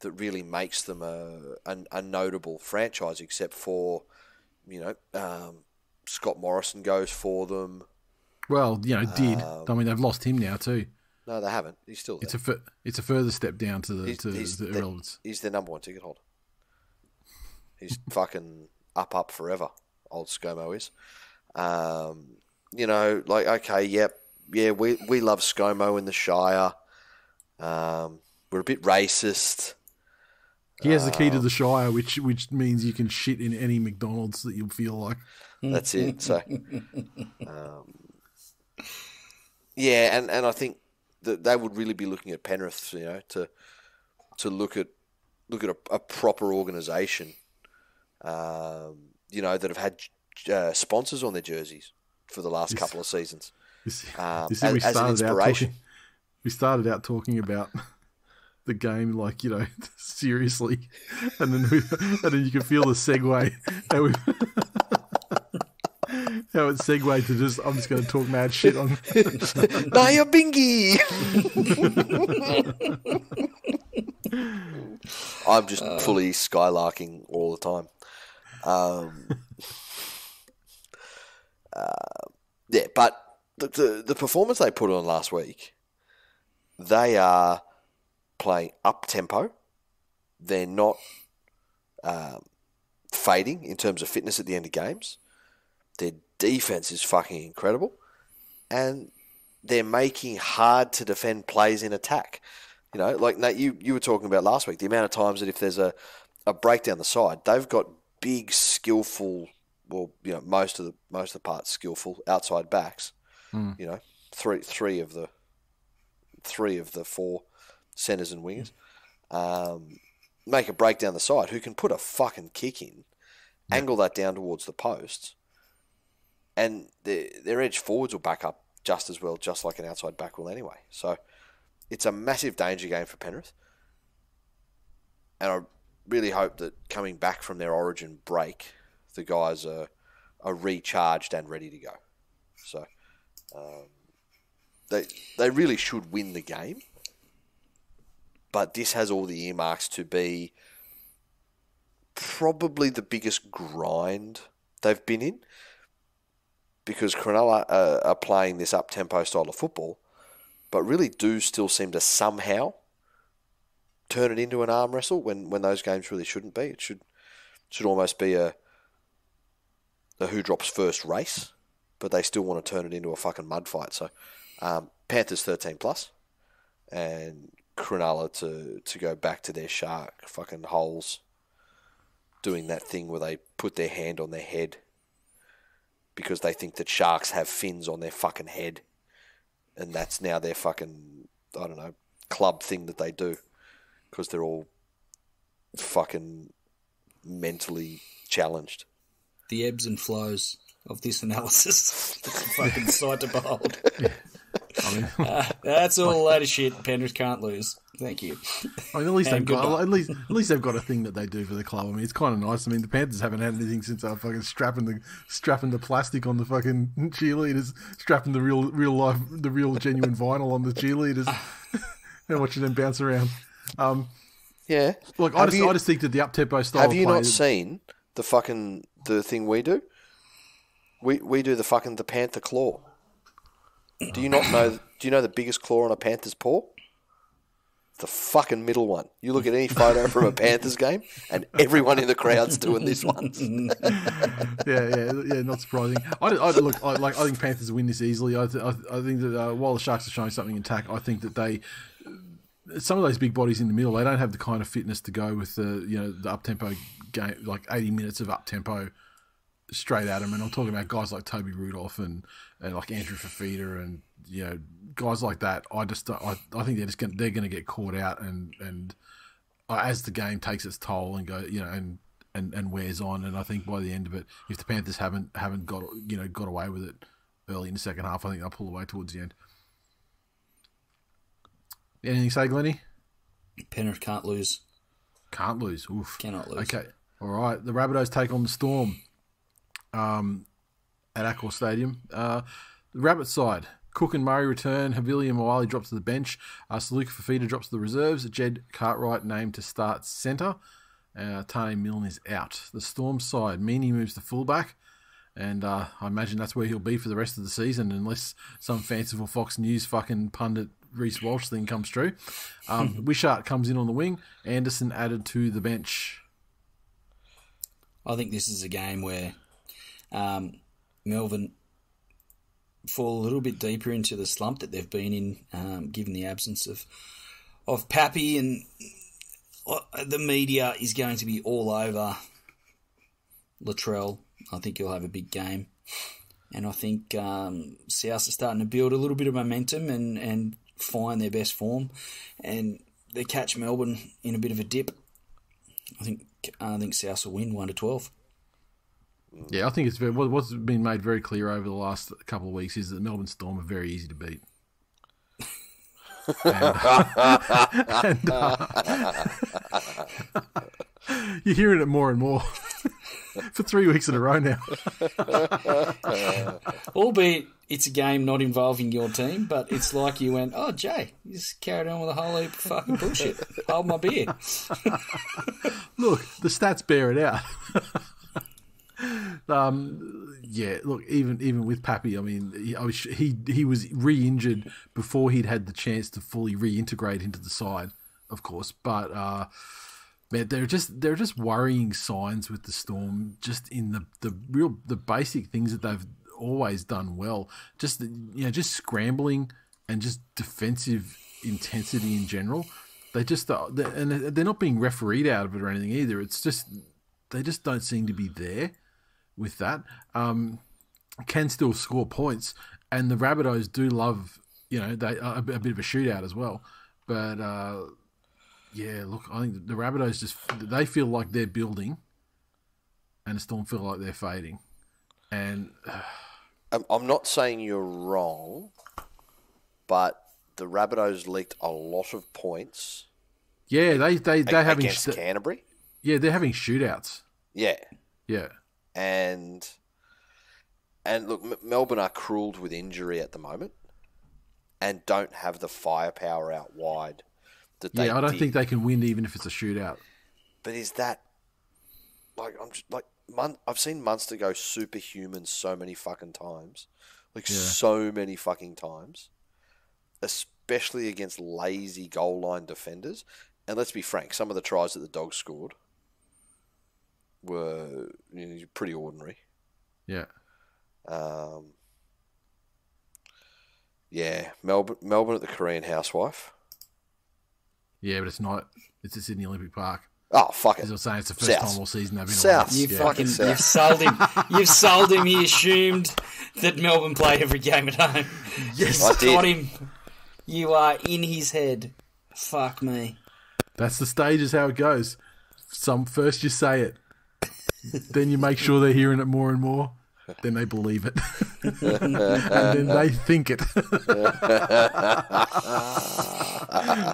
that really makes them a a, a notable franchise except for you know um, Scott Morrison goes for them.
Well, you know, did I mean they've lost him now too?
No, they haven't. He's still there.
It's a fur- it's a further step down to the
He's-
to
he's
the
the-
irrelevance.
He's their number one ticket holder. He's fucking up, up forever. Old ScoMo is. Um, you know, like okay, yep, yeah, we we love ScoMo in the Shire. Um, we're a bit racist.
He has the key to the Shire, which which means you can shit in any McDonald's that you feel like.
That's it. So, um, yeah, and, and I think that they would really be looking at Penrith, you know, to to look at look at a, a proper organisation, um, you know, that have had uh, sponsors on their jerseys for the last couple of seasons.
This,
Um,
this
as-
we
an
started out
inspiration.
talking. We started out talking about the game, like you know, seriously, and then we, and then you can feel the segue. How, we, how it segued to just I'm just going to talk mad shit on.
Naya Bingy. I'm just fully skylarking all the time. Um, uh, yeah, but the, the the performance they put on last week, they are playing up tempo. They're not um, fading in terms of fitness at the end of games. Their defense is fucking incredible, and they're making hard to defend plays in attack. You know, like Nate, you, you were talking about last week, the amount of times that if there's a, a break down the side, they've got big, skillful, well, you know, most of the most of the parts skillful outside backs. You know, three three of the three of the four centers and wingers um, make a break down the side. Who can put a fucking kick in, angle that down towards the posts, and their their edge forwards will back up just as well, just like an outside back will anyway. So it's a massive danger game for Penrith, and I really hope that coming back from their Origin break, the guys are are recharged and ready to go. So um, they they really should win the game, but this has all the earmarks to be probably the biggest grind they've been in because Cronulla uh, are playing this up tempo style of football, but really do still seem to somehow turn it into an arm wrestle when, when those games really shouldn't be. It should should almost be a a who drops first race, but they still want to turn it into a fucking mud fight. So um, Panthers thirteen plus, and Cronulla to to go back to their shark fucking holes, doing that thing where they put their hand on their head because they think that sharks have fins on their fucking head, and that's now their fucking I don't know club thing that they do because they're all fucking mentally challenged.
The ebbs and flows of this analysis. It's a fucking sight to behold.
I mean,
Uh, that's all a load of shit. Penrith can't lose. Thank you.
I mean, at least they've got at least at least they've got a thing that they do for the club. I mean, it's kind of nice. I mean, the Panthers haven't had anything since they were fucking strapping the strapping the plastic on the fucking cheerleaders, strapping the real real life the real genuine vinyl on the cheerleaders, and watching them bounce around. Um,
Yeah.
look, I just
you-
I just think that the up tempo style.
Have you not
is-
seen the fucking the thing we do? We we do the fucking the panther claw. Do you not know? Do you know the biggest claw on a panther's paw? The fucking middle one. You look at any photo from a Panthers game, and everyone in the crowd's doing this one.
yeah, yeah, yeah. Not surprising. I, I look I, like. I think Panthers win this easily. I, th- I, I think that uh, while the Sharks are showing something in attack, I think that they some of those big bodies in the middle. They don't have the kind of fitness to go with the you know the up tempo game, like eighty minutes of up tempo straight at them. And I'm talking about guys like Toby Rudolph and, and like Andrew Fifita and you know guys like that. I just I, I think they're just gonna, they're going to get caught out and and uh, as the game takes its toll and go you know and, and and wears on. And I think by the end of it, if the Panthers haven't haven't got you know got away with it early in the second half, I think they'll pull away towards the end. Anything say, Glenny?
Penrith can't lose.
Can't lose. Oof.
Cannot lose.
Okay. All right. The Rabbitohs take on the Storm um, at Accor Stadium. Uh, the Rabbit side, Cook and Murray return. Havili and Moali drop to the bench. Uh, Saluka Fafita drops to the reserves. Jed Cartwright named to start centre. Uh, Taane Milne is out. The Storm side, Meaney moves to fullback. And uh, I imagine that's where he'll be for the rest of the season, unless some fanciful Fox News fucking pundit Reece Walsh thing comes true. Um, Wishart comes in on the wing. Anderson added to the bench.
I think this is a game where um, Melbourne fall a little bit deeper into the slump that they've been in, um, given the absence of of Pappy, and uh, the media is going to be all over Latrell. I think he'll have a big game, and I think um, South are starting to build a little bit of momentum and and find their best form, and they catch Melbourne in a bit of a dip. I think I think South will win one to twelve.
Yeah, I think it's very, what- what's been made very clear over the last couple of weeks is that Melbourne Storm are very easy to beat. and, and, uh, you're hearing it more and more for three weeks in a row now.
Albeit it's a game not involving your team, but it's like you went, oh, Jay, you just carried on with a whole heap of fucking bullshit. Hold my beer.
Look, the stats bear it out. um, yeah, look, even even with Pappy, I mean, he, I was, he he was re-injured before he'd had the chance to fully reintegrate into the side, of course. But uh, man, they're just they're just worrying signs with the Storm, just in the the real the basic things that they've always done well. Just you know, just scrambling and just defensive intensity in general. They just uh, they and they're not being refereed out of it or anything either. It's just they just don't seem to be there with that. Um, can still score points, and the Rabbitohs do love you know they a, a bit of a shootout as well. But uh, yeah, look, I think the Rabbitohs just they feel like they're building, and the Storm feel like they're fading. And
I'm, Um, I'm not saying you're wrong, but the Rabbitohs leaked a lot of points
yeah, they they they're having
against Canterbury.
yeah they're having shootouts.
Yeah,
Yeah,
and and look, Melbourne are cruelled with injury at the moment, and don't have the firepower out wide. That they
yeah. I don't
did.
think they can win even if it's a shootout.
But is that like I'm just like Mun- I've seen Munster go superhuman so many fucking times, like so many fucking times, especially against lazy goal line defenders. And let's be frank, some of the tries that the Dogs scored were you know, pretty ordinary.
Yeah.
Um, yeah, Melbourne, Melbourne at the Korean housewife.
Yeah, but it's not. It's at Sydney Olympic Park.
Oh fuck it!
As I was saying, it's the first
South.
time all season they've been
South.
on.
You
Yeah.
fucking,
South.
you've sold him. You've sold him. He assumed that Melbourne play every game at home.
Yes,
I did.
Got him. You are in his head. Fuck me.
that's the stage. Is how it goes. Some first you say it, then you make sure they're hearing it more and more. Then they believe it, and then they think it.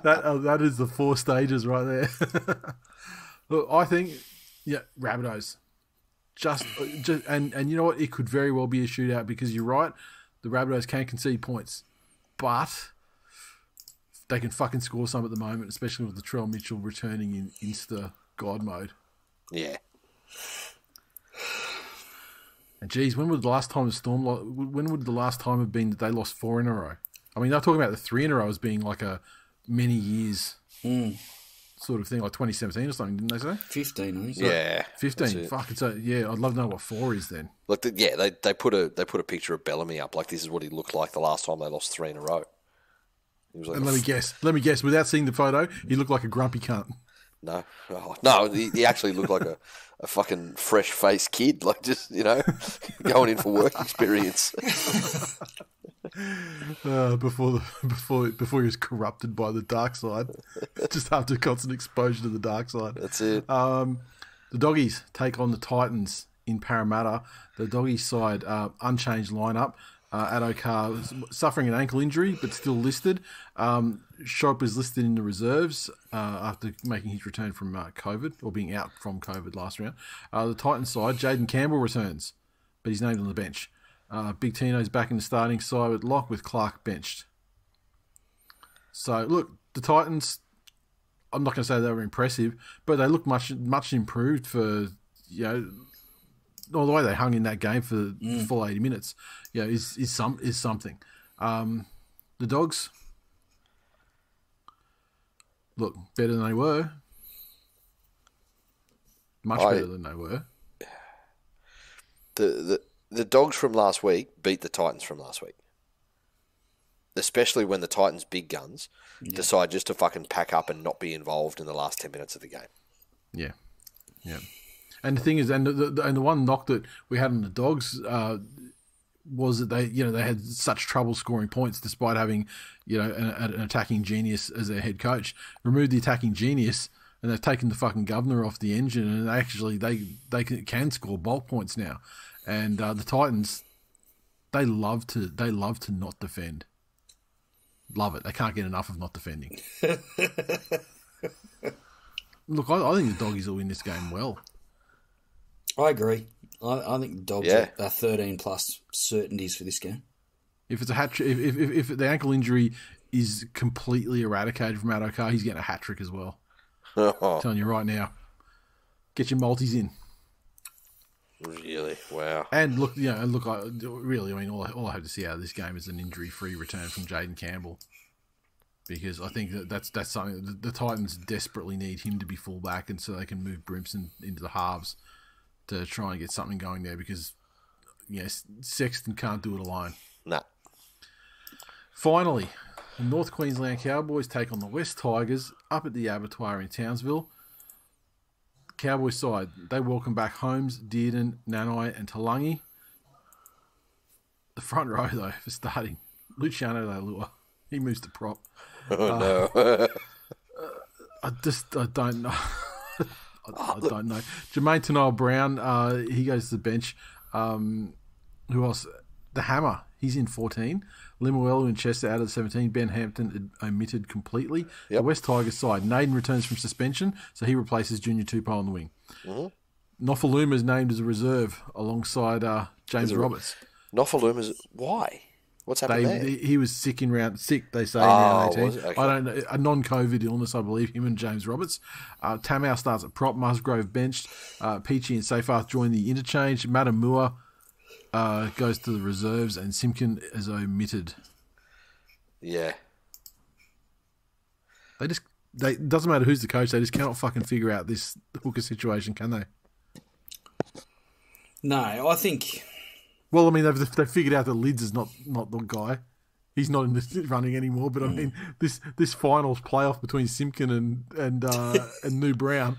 that uh, that is the four stages right there. Look, I think, yeah, Rabbitohs. Just, just and and you know what? It could very well be a shootout because you're right. The Rabbitohs can concede points, but they can fucking score some at the moment, especially with the Latrell Mitchell returning in Insta God mode.
Yeah,
geez, when was the last time the Storm? When would the last time have been that they lost four in a row? I mean, they're talking about the three in a row as being like a many years mm. sort of thing, like 2017 or something, didn't they say?
15, I think.
yeah.
15.
it.
Fuck, it's a, yeah. I'd love to know what four is then.
Look, the, yeah, they, they put a they put a picture of Bellamy up. Like this is what he looked like the last time they lost three in a row. Was like,
And
a
let me
f-
guess. Let me guess. Without seeing the photo, he looked like a grumpy cunt.
no, oh, no, he, he actually looked like a, a fucking fresh faced kid, like just you know, going in for work experience.
Uh, before the, before before he was corrupted by the dark side, just after constant exposure to the dark side.
That's it.
Um, the doggies take on the Titans in Parramatta. The doggies side uh, unchanged lineup. Uh, is suffering an ankle injury, but still listed. Um, Shop is listed in the reserves uh, after making his return from uh, COVID or being out from COVID last round. Uh, the Titans side, Jayden Campbell returns, but he's named on the bench. Uh, Big Tino's back in the starting side with Lock with Clark benched. So look, the Titans. I'm not going to say they were impressive, but they look much much improved for you know. All the way they hung in that game for the full 80 minutes, you know, is is some is something. Um, the dogs look better than they were. Much
I-
better than they were.
The, the the dogs from last week beat the Titans from last week. Especially when the Titans' big guns decide just to fucking pack up and not be involved in the last ten minutes of the game.
Yeah, yeah. And the thing is, and the, the and the one knock that we had on the dogs uh, was that they, you know, they had such trouble scoring points despite having, you know, an, an attacking genius as their head coach. Remove the attacking genius, and they've taken the fucking governor off the engine, and actually they they can, can score bulk points now. And uh, the Titans, they love to they love to not defend. Love it. They can't get enough of not defending. Look, I, I think the doggies will win this game well.
I agree. I, I think the dogs
Yeah.
are, are 13 plus certainties for this game.
If it's a hat trick, if, if, if, if the ankle injury is completely eradicated from Addo-Carr, he's getting a hat trick as well. telling you right now. Get your multis in.
really? Wow.
And look, you know, and look, I, really, I mean, all I, all I have to see out of this game is an injury-free return from Jayden Campbell, because I think that that's that's something the, the Titans desperately need him to be fullback, and so they can move Brimson into the halves to try and get something going there. Because yes, Sexton can't do it alone.
Nah.
Finally, the North Queensland Cowboys take on the West Tigers up at the Abattoir in Townsville. Cowboys side, they welcome back Holmes, Dearden, Nanai, and Talangi. The front row, though, for starting, Luciano Leilua. He moves to prop.
Oh no.
Uh, I just I don't know. I, I don't know. Jamayne Taunoa-Brown, uh, he goes to the bench. Um, who else? The Hammer, he's in 14. Limuelu and Chester out of 17. Ben Hampton omitted completely. The
Yep.
West Tigers side, Naden returns from suspension, so he replaces Junior Tupou on the wing. mm is named as a reserve alongside uh, James Roberts.
Nofoaluma's why? What's happened
They,
there?
he, he was sick in round sick. They say in
Oh,
round eighteen.
was it? Okay.
I don't know a non-COVID illness. I believe him and James Roberts. Uh, Tamou starts at prop. Musgrove benched. Uh, Peachy and Seyfarth join the interchange. Matamua uh, goes to the reserves, and Simpkin is omitted.
yeah.
They just they doesn't matter who's the coach. They just cannot fucking figure out this hooker situation, can they?
No, I think
Well, I mean they've they've figured out that Lids is not not the guy. He's not in the running anymore. But I mean this this finals playoff between Simpkin and and uh, and New Brown,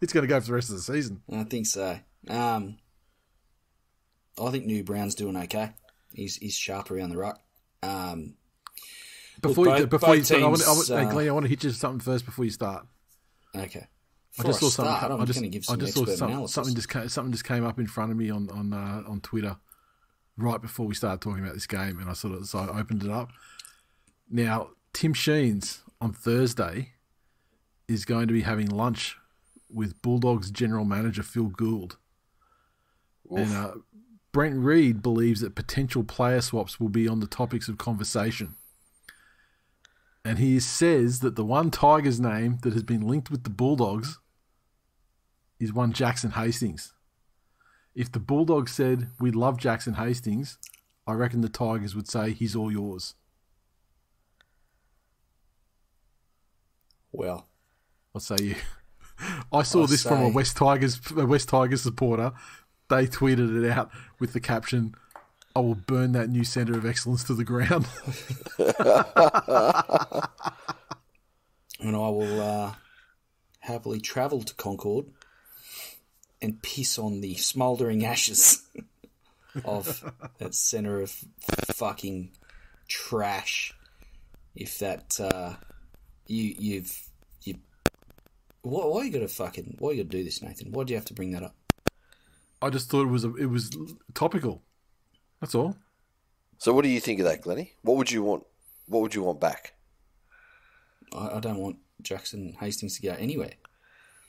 it's going to go for the rest of the season.
I think so. Um, I think New Brown's doing okay. He's he's sharp around the ruck. Um,
Before
both-
you, before you
both
start, I want, I want,
teams, uh,
Glenn, I want to hit you something first before you start.
okay.
I
Before
just saw
start,
something.
I'm
I just,
give
I just saw some, something just came, something just came up in front of me on on uh, on Twitter right before we started talking about this game, and I sort of so I opened it up. Now Tim Sheens on Thursday is going to be having lunch with Bulldogs general manager Phil Gould, and uh, Brent Read believes that potential player swaps will be on the topics of conversation. And he says that the one Tigers name that has been linked with the Bulldogs is one Jackson Hastings. If the Bulldogs said we love Jackson Hastings, I reckon the Tigers would say he's all yours.
Well,
What say you? I saw
I'll
this from a West Tigers a West Tigers supporter. They tweeted it out with the caption, "I will burn that new centre of excellence to the ground."
and I will uh, happily travel to Concord and piss on the smouldering ashes of that centre of fucking trash. If that uh, you you've you, why, why you got to fucking why you got to do this, Nathan? Why do you have to bring that up?
I just thought it was a, it was topical. That's all.
So what do you think of that, Glenny? What would you want? What would you want back?
I, I don't want Jackson Hastings to go anywhere.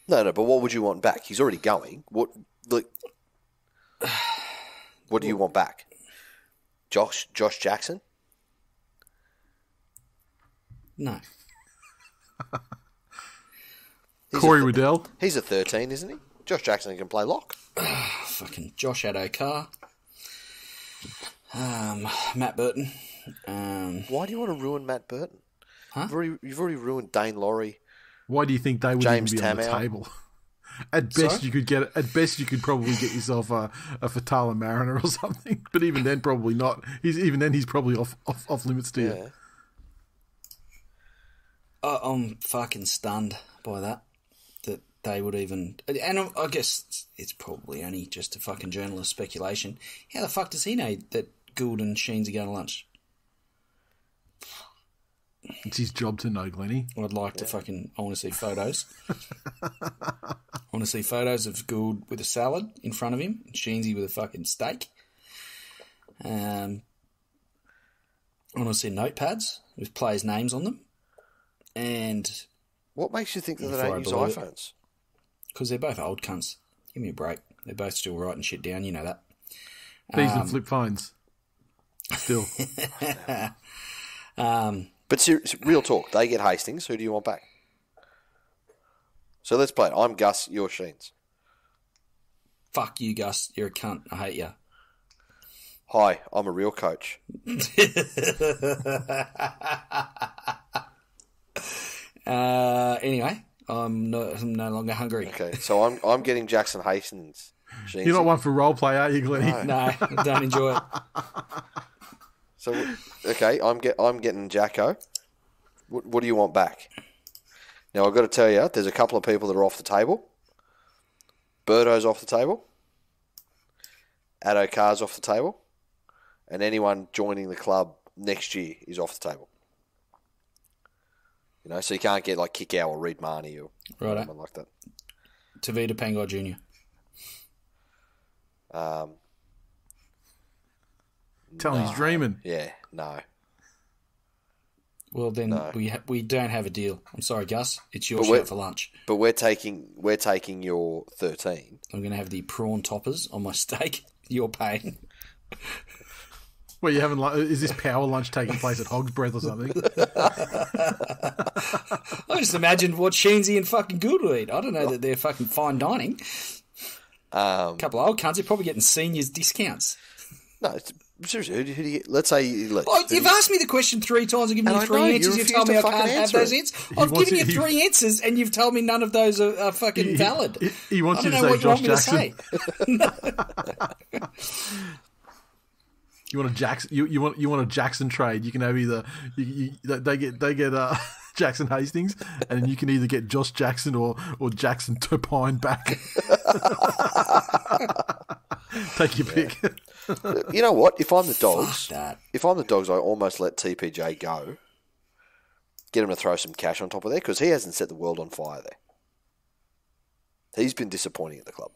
No, no, but what would you want back? He's already going. What like? What do you want back? Josh Josh Jackson.
No.
Corey Waddell.
He's a 13, isn't he? Josh Jackson can play lock.
Fucking Josh Addo-Carr. Um, Matt Burton. Um,
Why do you want to ruin Matt Burton?
Huh?
You've, already, you've already ruined Dane Laurie.
Why do you think they would
James
even be on the table? At best,
Sorry?
you could get. At best, you could probably get yourself a, a Fatala Mariner or something. But even then, probably not. He's even then, he's probably off off, off limits to you.
Yeah.
I- I'm fucking stunned by that. That they would even. And I I guess it's probably only just a fucking journalist speculation. How the fuck does he know that Gould and Sheens are going to lunch?
It's his job to know, Glenny.
I'd like to fucking. I want to see photos. I want to see photos of Gould with a salad in front of him, and Sheensy with a fucking steak. Um, I want to see notepads with players' names on them, and
What makes you think that they
Before I
don't use
believe it.
iPhones?
because they're both old cunts. Give me a break. They're both still writing shit down. You know that.
These
Um,
and flip phones. Still,
But ser- real talk, they get Hastings. Who do you want back? So let's play it. I'm Gus, you're Sheens.
Fuck you, Gus. You're a cunt. I hate you.
Hi, I'm a real coach.
Uh, anyway, I'm no, I'm no longer hungry.
Okay, so I'm I'm getting Jackson Hastings. Sheens.
you're not one for role play, are you, Glenny?
No, I don't enjoy it.
So okay, I'm get I'm getting Jacko. What, what do you want back? Now I've got to tell you, there's a couple of people that are off the table. Birdo's off the table. Addo Carr's off the table, and anyone joining the club next year is off the table. You know, so you can't get like Kikau or Reed Mahoney or
Righto.
someone like that.
Tevita Pangai Jr.
Um,
Tell him he's dreaming.
yeah, no.
Well, then
No.
we ha- we don't have a deal. I'm sorry, Gus. It's your
But
shout for lunch.
But we're taking we're taking your thirteen.
I'm going to have the prawn toppers on my steak. You're paying.
Well, you haven't. lu- Is this power lunch taking place at Hog's Breath or something?
I just imagined what Sheensy and fucking Gould would eat. I don't know that they're fucking fine dining.
Um,
A couple of old cunts are probably getting seniors discounts.
no, it's- seriously, who, do- who do you, let's say you- look,
Oh, you've asked me the question three times and given
And
me three
know, you
answers. You've
refuse
told
to
me I can't have
answer
those answers.
He
I've given
it-
you
he-
three answers and you've told me none of those are, are fucking valid.
he- he wants
I
you
don't
to
know
say
what you
Josh
want me to
Jackson.
say.
You want a Jackson? You, you want you want a Jackson trade? You can have either you, you, they get they get uh, Jackson Hastings, and you can either get Josh Jackson or or Jackson Topine back. Take your pick.
you know what? If I'm the dogs, if I'm the dogs, I almost let TPJ go. Get him to throw some cash on top of there because he hasn't set the world on fire there. He's been disappointing at the club.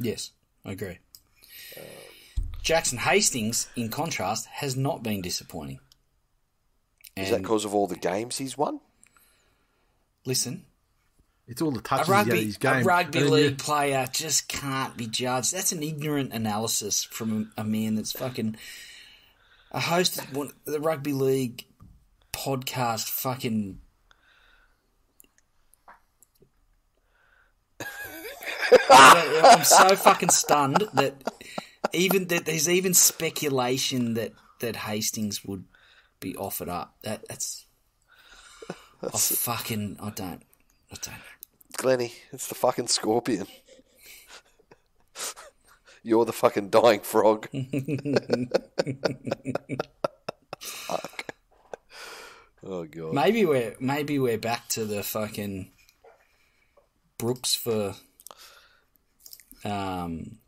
Yes, I agree. Um, Jackson Hastings, in contrast, has not been disappointing.
Is that because of all the games he's won?
listen,
It's all the
a
touches he in
rugby,
his game.
a rugby
And then you-
league player just can't be judged. That's an ignorant analysis from a, a man that's fucking a host of one, the rugby league podcast. Fucking. I'm so fucking stunned that even that there's even speculation that that Hastings would be offered up. That that's. I fucking I don't I don't.
Glenny, it's the fucking scorpion. You're the fucking dying frog. Fuck. Oh god.
Maybe we're maybe we're back to the fucking Brooks for um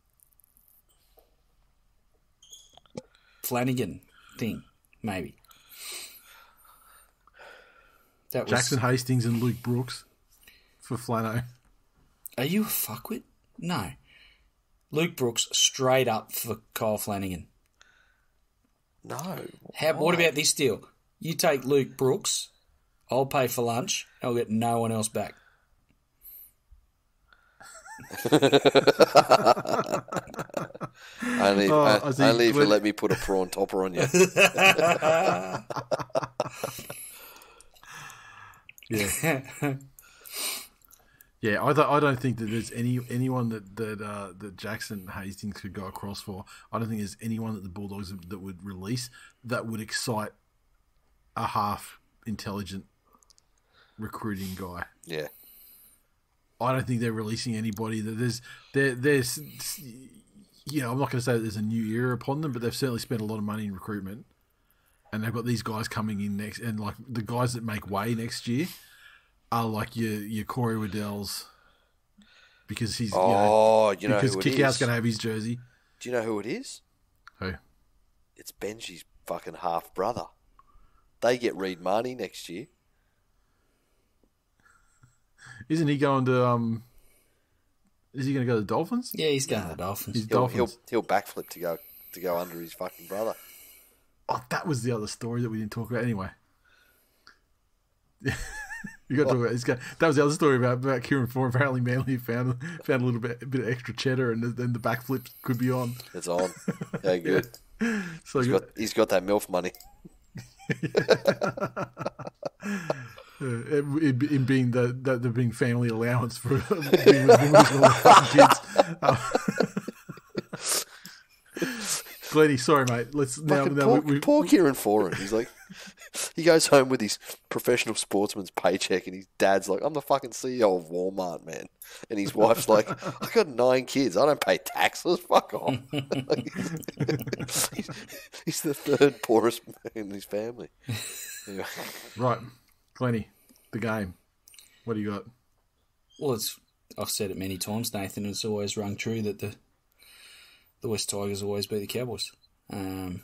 Flanagan thing. Maybe that was.
Jackson Hastings and Luke Brooks for Flano.
Are you a fuckwit? No. Luke Brooks straight up for Kyle Flanagan.
No.
How, what about this deal? You take Luke Brooks, I'll pay for lunch, I'll get no one else back.
Only,
Oh,
uh,
I see.
only if you let me put a prawn topper on you.
Yeah. Yeah, I don't, I don't think that there's any anyone that that uh, that Jackson Hastings could go across for. I don't think there's anyone that the Bulldogs that would release that would excite a half intelligent recruiting guy.
Yeah.
I don't think they're releasing anybody. That there's there there's you know I'm not going to say that there's a new era upon them, but they've certainly spent a lot of money in recruitment, and they've got these guys coming in next, and like the guys that make way next year are like your your Corey Waddell's because he's you know,
Oh, you know
because
who Kikau's
going to have his jersey.
Do you know who it is?
Who?
It's Benji's fucking half brother. They get Reed Mahoney next year.
Isn't he going to um? Is he going to go to the Dolphins?
Yeah, he's going to the Dolphins.
He's
He'll, he'll
Dolphins.
he'll backflip to go to go under his fucking brother.
Oh, that was the other story that we didn't talk about anyway. you got to talk about this guy. That was the other story about about Kieran Foran. Apparently, Manly found found a little bit a bit of extra cheddar, and then the backflip could be on.
It's on. Yeah, good.
So
He's
good.
got, he's got that MILF money.
In, in being the, the the being family allowance for being with women with all the fucking kids. Um, Glenny, sorry, mate. Let's now.
Fucking
now
poor,
we, we,
poor Kieran Foran. He's like, he goes home with his professional sportsman's paycheck, and his dad's like, "I'm the fucking CEO of Walmart, man," and his wife's like, "I got nine kids. I don't pay taxes. Fuck off." he's, he's the third poorest man in his family. Anyway,
right, Glenny, the game. What do you got?
Well, it's I've said it many times, Nathan. It's always rung true that the the West Tigers always beat the Cowboys. Um,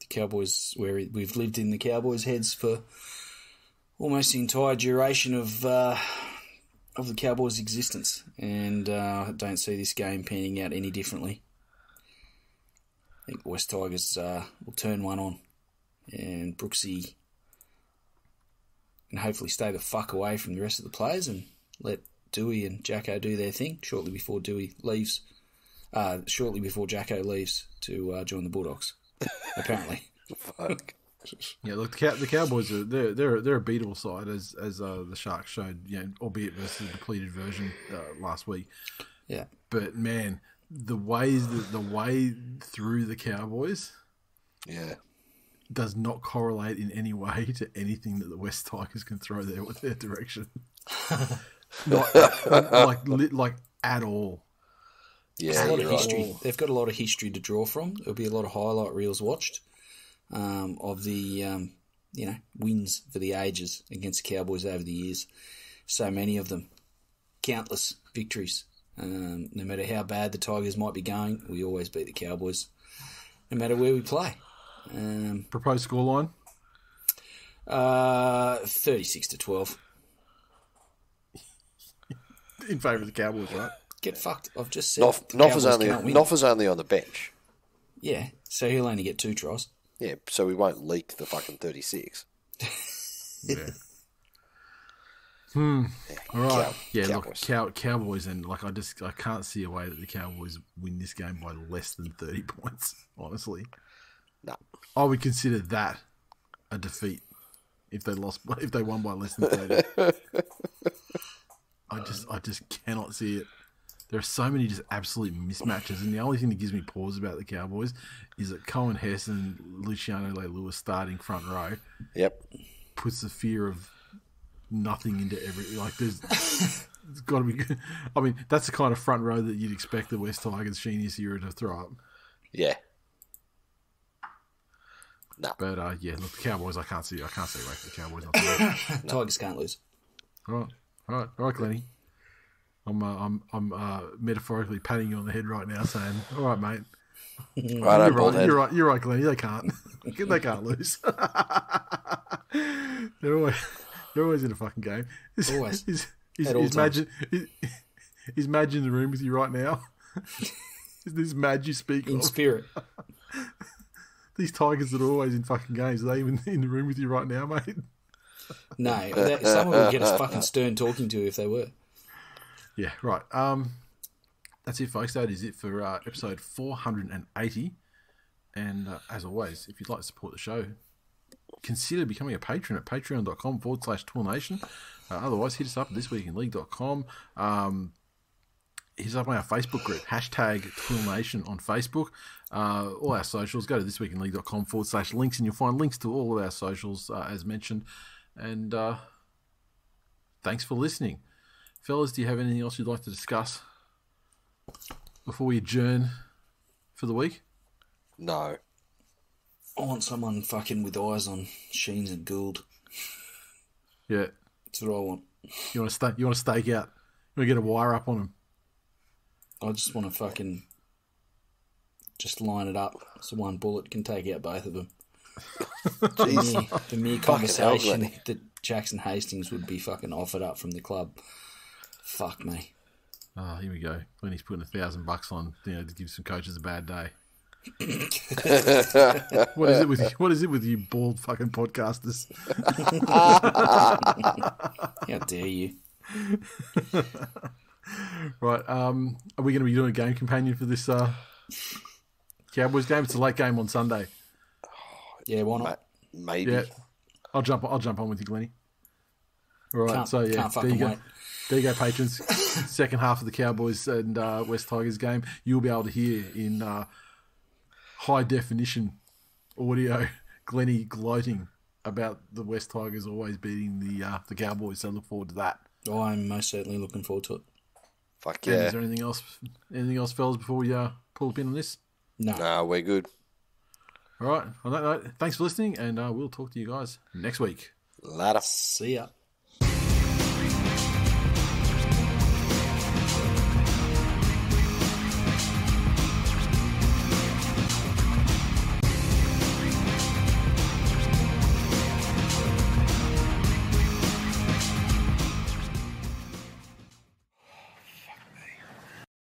the Cowboys, where we've lived in the Cowboys' heads for almost the entire duration of uh, of the Cowboys' existence, and uh, I don't see this game panning out any differently. I think West Tigers uh, will turn one on, and Brooksy and hopefully stay the fuck away from the rest of the players and let Dewey and Jacko do their thing shortly before Dewey leaves. Uh, shortly before Jacko leaves to uh, join the Bulldogs, apparently.
fuck.
Yeah, look, the, Cow- the Cowboys are they're they're they're a beatable side as as uh, the Sharks showed, you know, albeit versus a depleted version uh, last week.
Yeah.
But man, the ways the, the way through the Cowboys
Yeah.
does not correlate in any way to anything that the West Tigers can throw their their direction. not like li- like at all.
Yeah,
a lot of
right.
history. They've got a lot of history to draw from. There'll be a lot of highlight reels watched um, of the um, you know wins for the ages against the Cowboys over the years. So many of them, countless victories. Um, no matter how bad the Tigers might be going, we always beat the Cowboys, no matter where we play. Um,
Proposed scoreline.
uh, Thirty-six to twelve.
in favour of the Cowboys, right?
Get fucked. I've just said
Noff, Noff is only
can't.
Noff is only on the bench.
Yeah, so he'll only get two tries.
Yeah, so we won't leak the fucking thirty six.
Yeah. Hmm. All right.
Cow-
yeah.
Cowboys.
Look, cow, Cowboys, and like I just I can't see a way that the Cowboys win this game by less than thirty points. Honestly,
No.
I would consider that a defeat if they lost if they won by less than thirty. I just I just cannot see it. There are so many just absolute mismatches, and the only thing that gives me pause about the Cowboys is that Coen Hess and Luciano Leilua starting front row
Yep.
puts the fear of nothing into every like there's it's got to be I mean that's the kind of front row that you'd expect the West Tigers genius era to throw up
Yeah. No.
but uh yeah look the Cowboys I can't see I can't see a the Cowboys not to.
Tigers can't lose.
all right all right all right Glenny I'm uh, I'm I'm uh, metaphorically patting you on the head right now saying all right mate.
Right,
you're right you're right you're right Glenny they can't. They can't lose. They're always they're always in a fucking game. Is,
Always.
is, is, is Madge is, is Madge in the room with you right now? Is this Madge you speak
In
of?
spirit.
these tigers that are always in fucking games are they even in the room with you right now mate?
No, that, someone would get a fucking stern talking to if they were.
Yeah right um that's it, folks. That is it for uh, episode 480. And uh, as always, if you'd like to support the show, consider becoming a patron at patreon.com forward slash toolnation. Uh, otherwise, hit us up at thisweekinleague.com. Um, hit us up on our Facebook group, hashtag toolnation on Facebook. Uh, all our socials, go to thisweekinleague.com forward slash links, and you'll find links to all of our socials uh, as mentioned. And uh, thanks for listening. Fellas, do you have anything else you'd like to discuss before we adjourn for the week?
No.
I want someone fucking with eyes on Sheens and Gould.
Yeah.
That's what I want.
You want to stake? You want to stake out? You want to get a wire up on them?
I just want to fucking just line it up so one bullet can take out both of them. The mere, the mere conversation that Jackson Hastings would be fucking offered up from the club. Fuck me.
Oh, here we go. When he's putting a thousand bucks on, you know, to give some coaches a bad day. what is it with you? What is it with you bald fucking podcasters?
How dare you?
Right. Um, are we going to be doing a game companion for this uh, Cowboys game? It's a late game on Sunday.
Yeah, why not?
Maybe.
Yeah, I'll jump. I'll jump on with you, Glennie. All right.
Can't,
so yeah,
can't
there you go.
wait.
There you go, patrons. Second half of the Cowboys and uh, West Tigers game, you'll be able to hear in uh, high definition audio Glennie gloating about the West Tigers always beating the uh, the Cowboys. So look forward to that.
I'm most certainly looking forward to it.
Fuck
And
yeah.
Is there anything else? Anything else, fellas? Before we uh, pull the pin on this.
No.
Nah, we're good.
All right. On that note, thanks for listening, and uh, we'll talk to you guys next week.
Later.
See ya.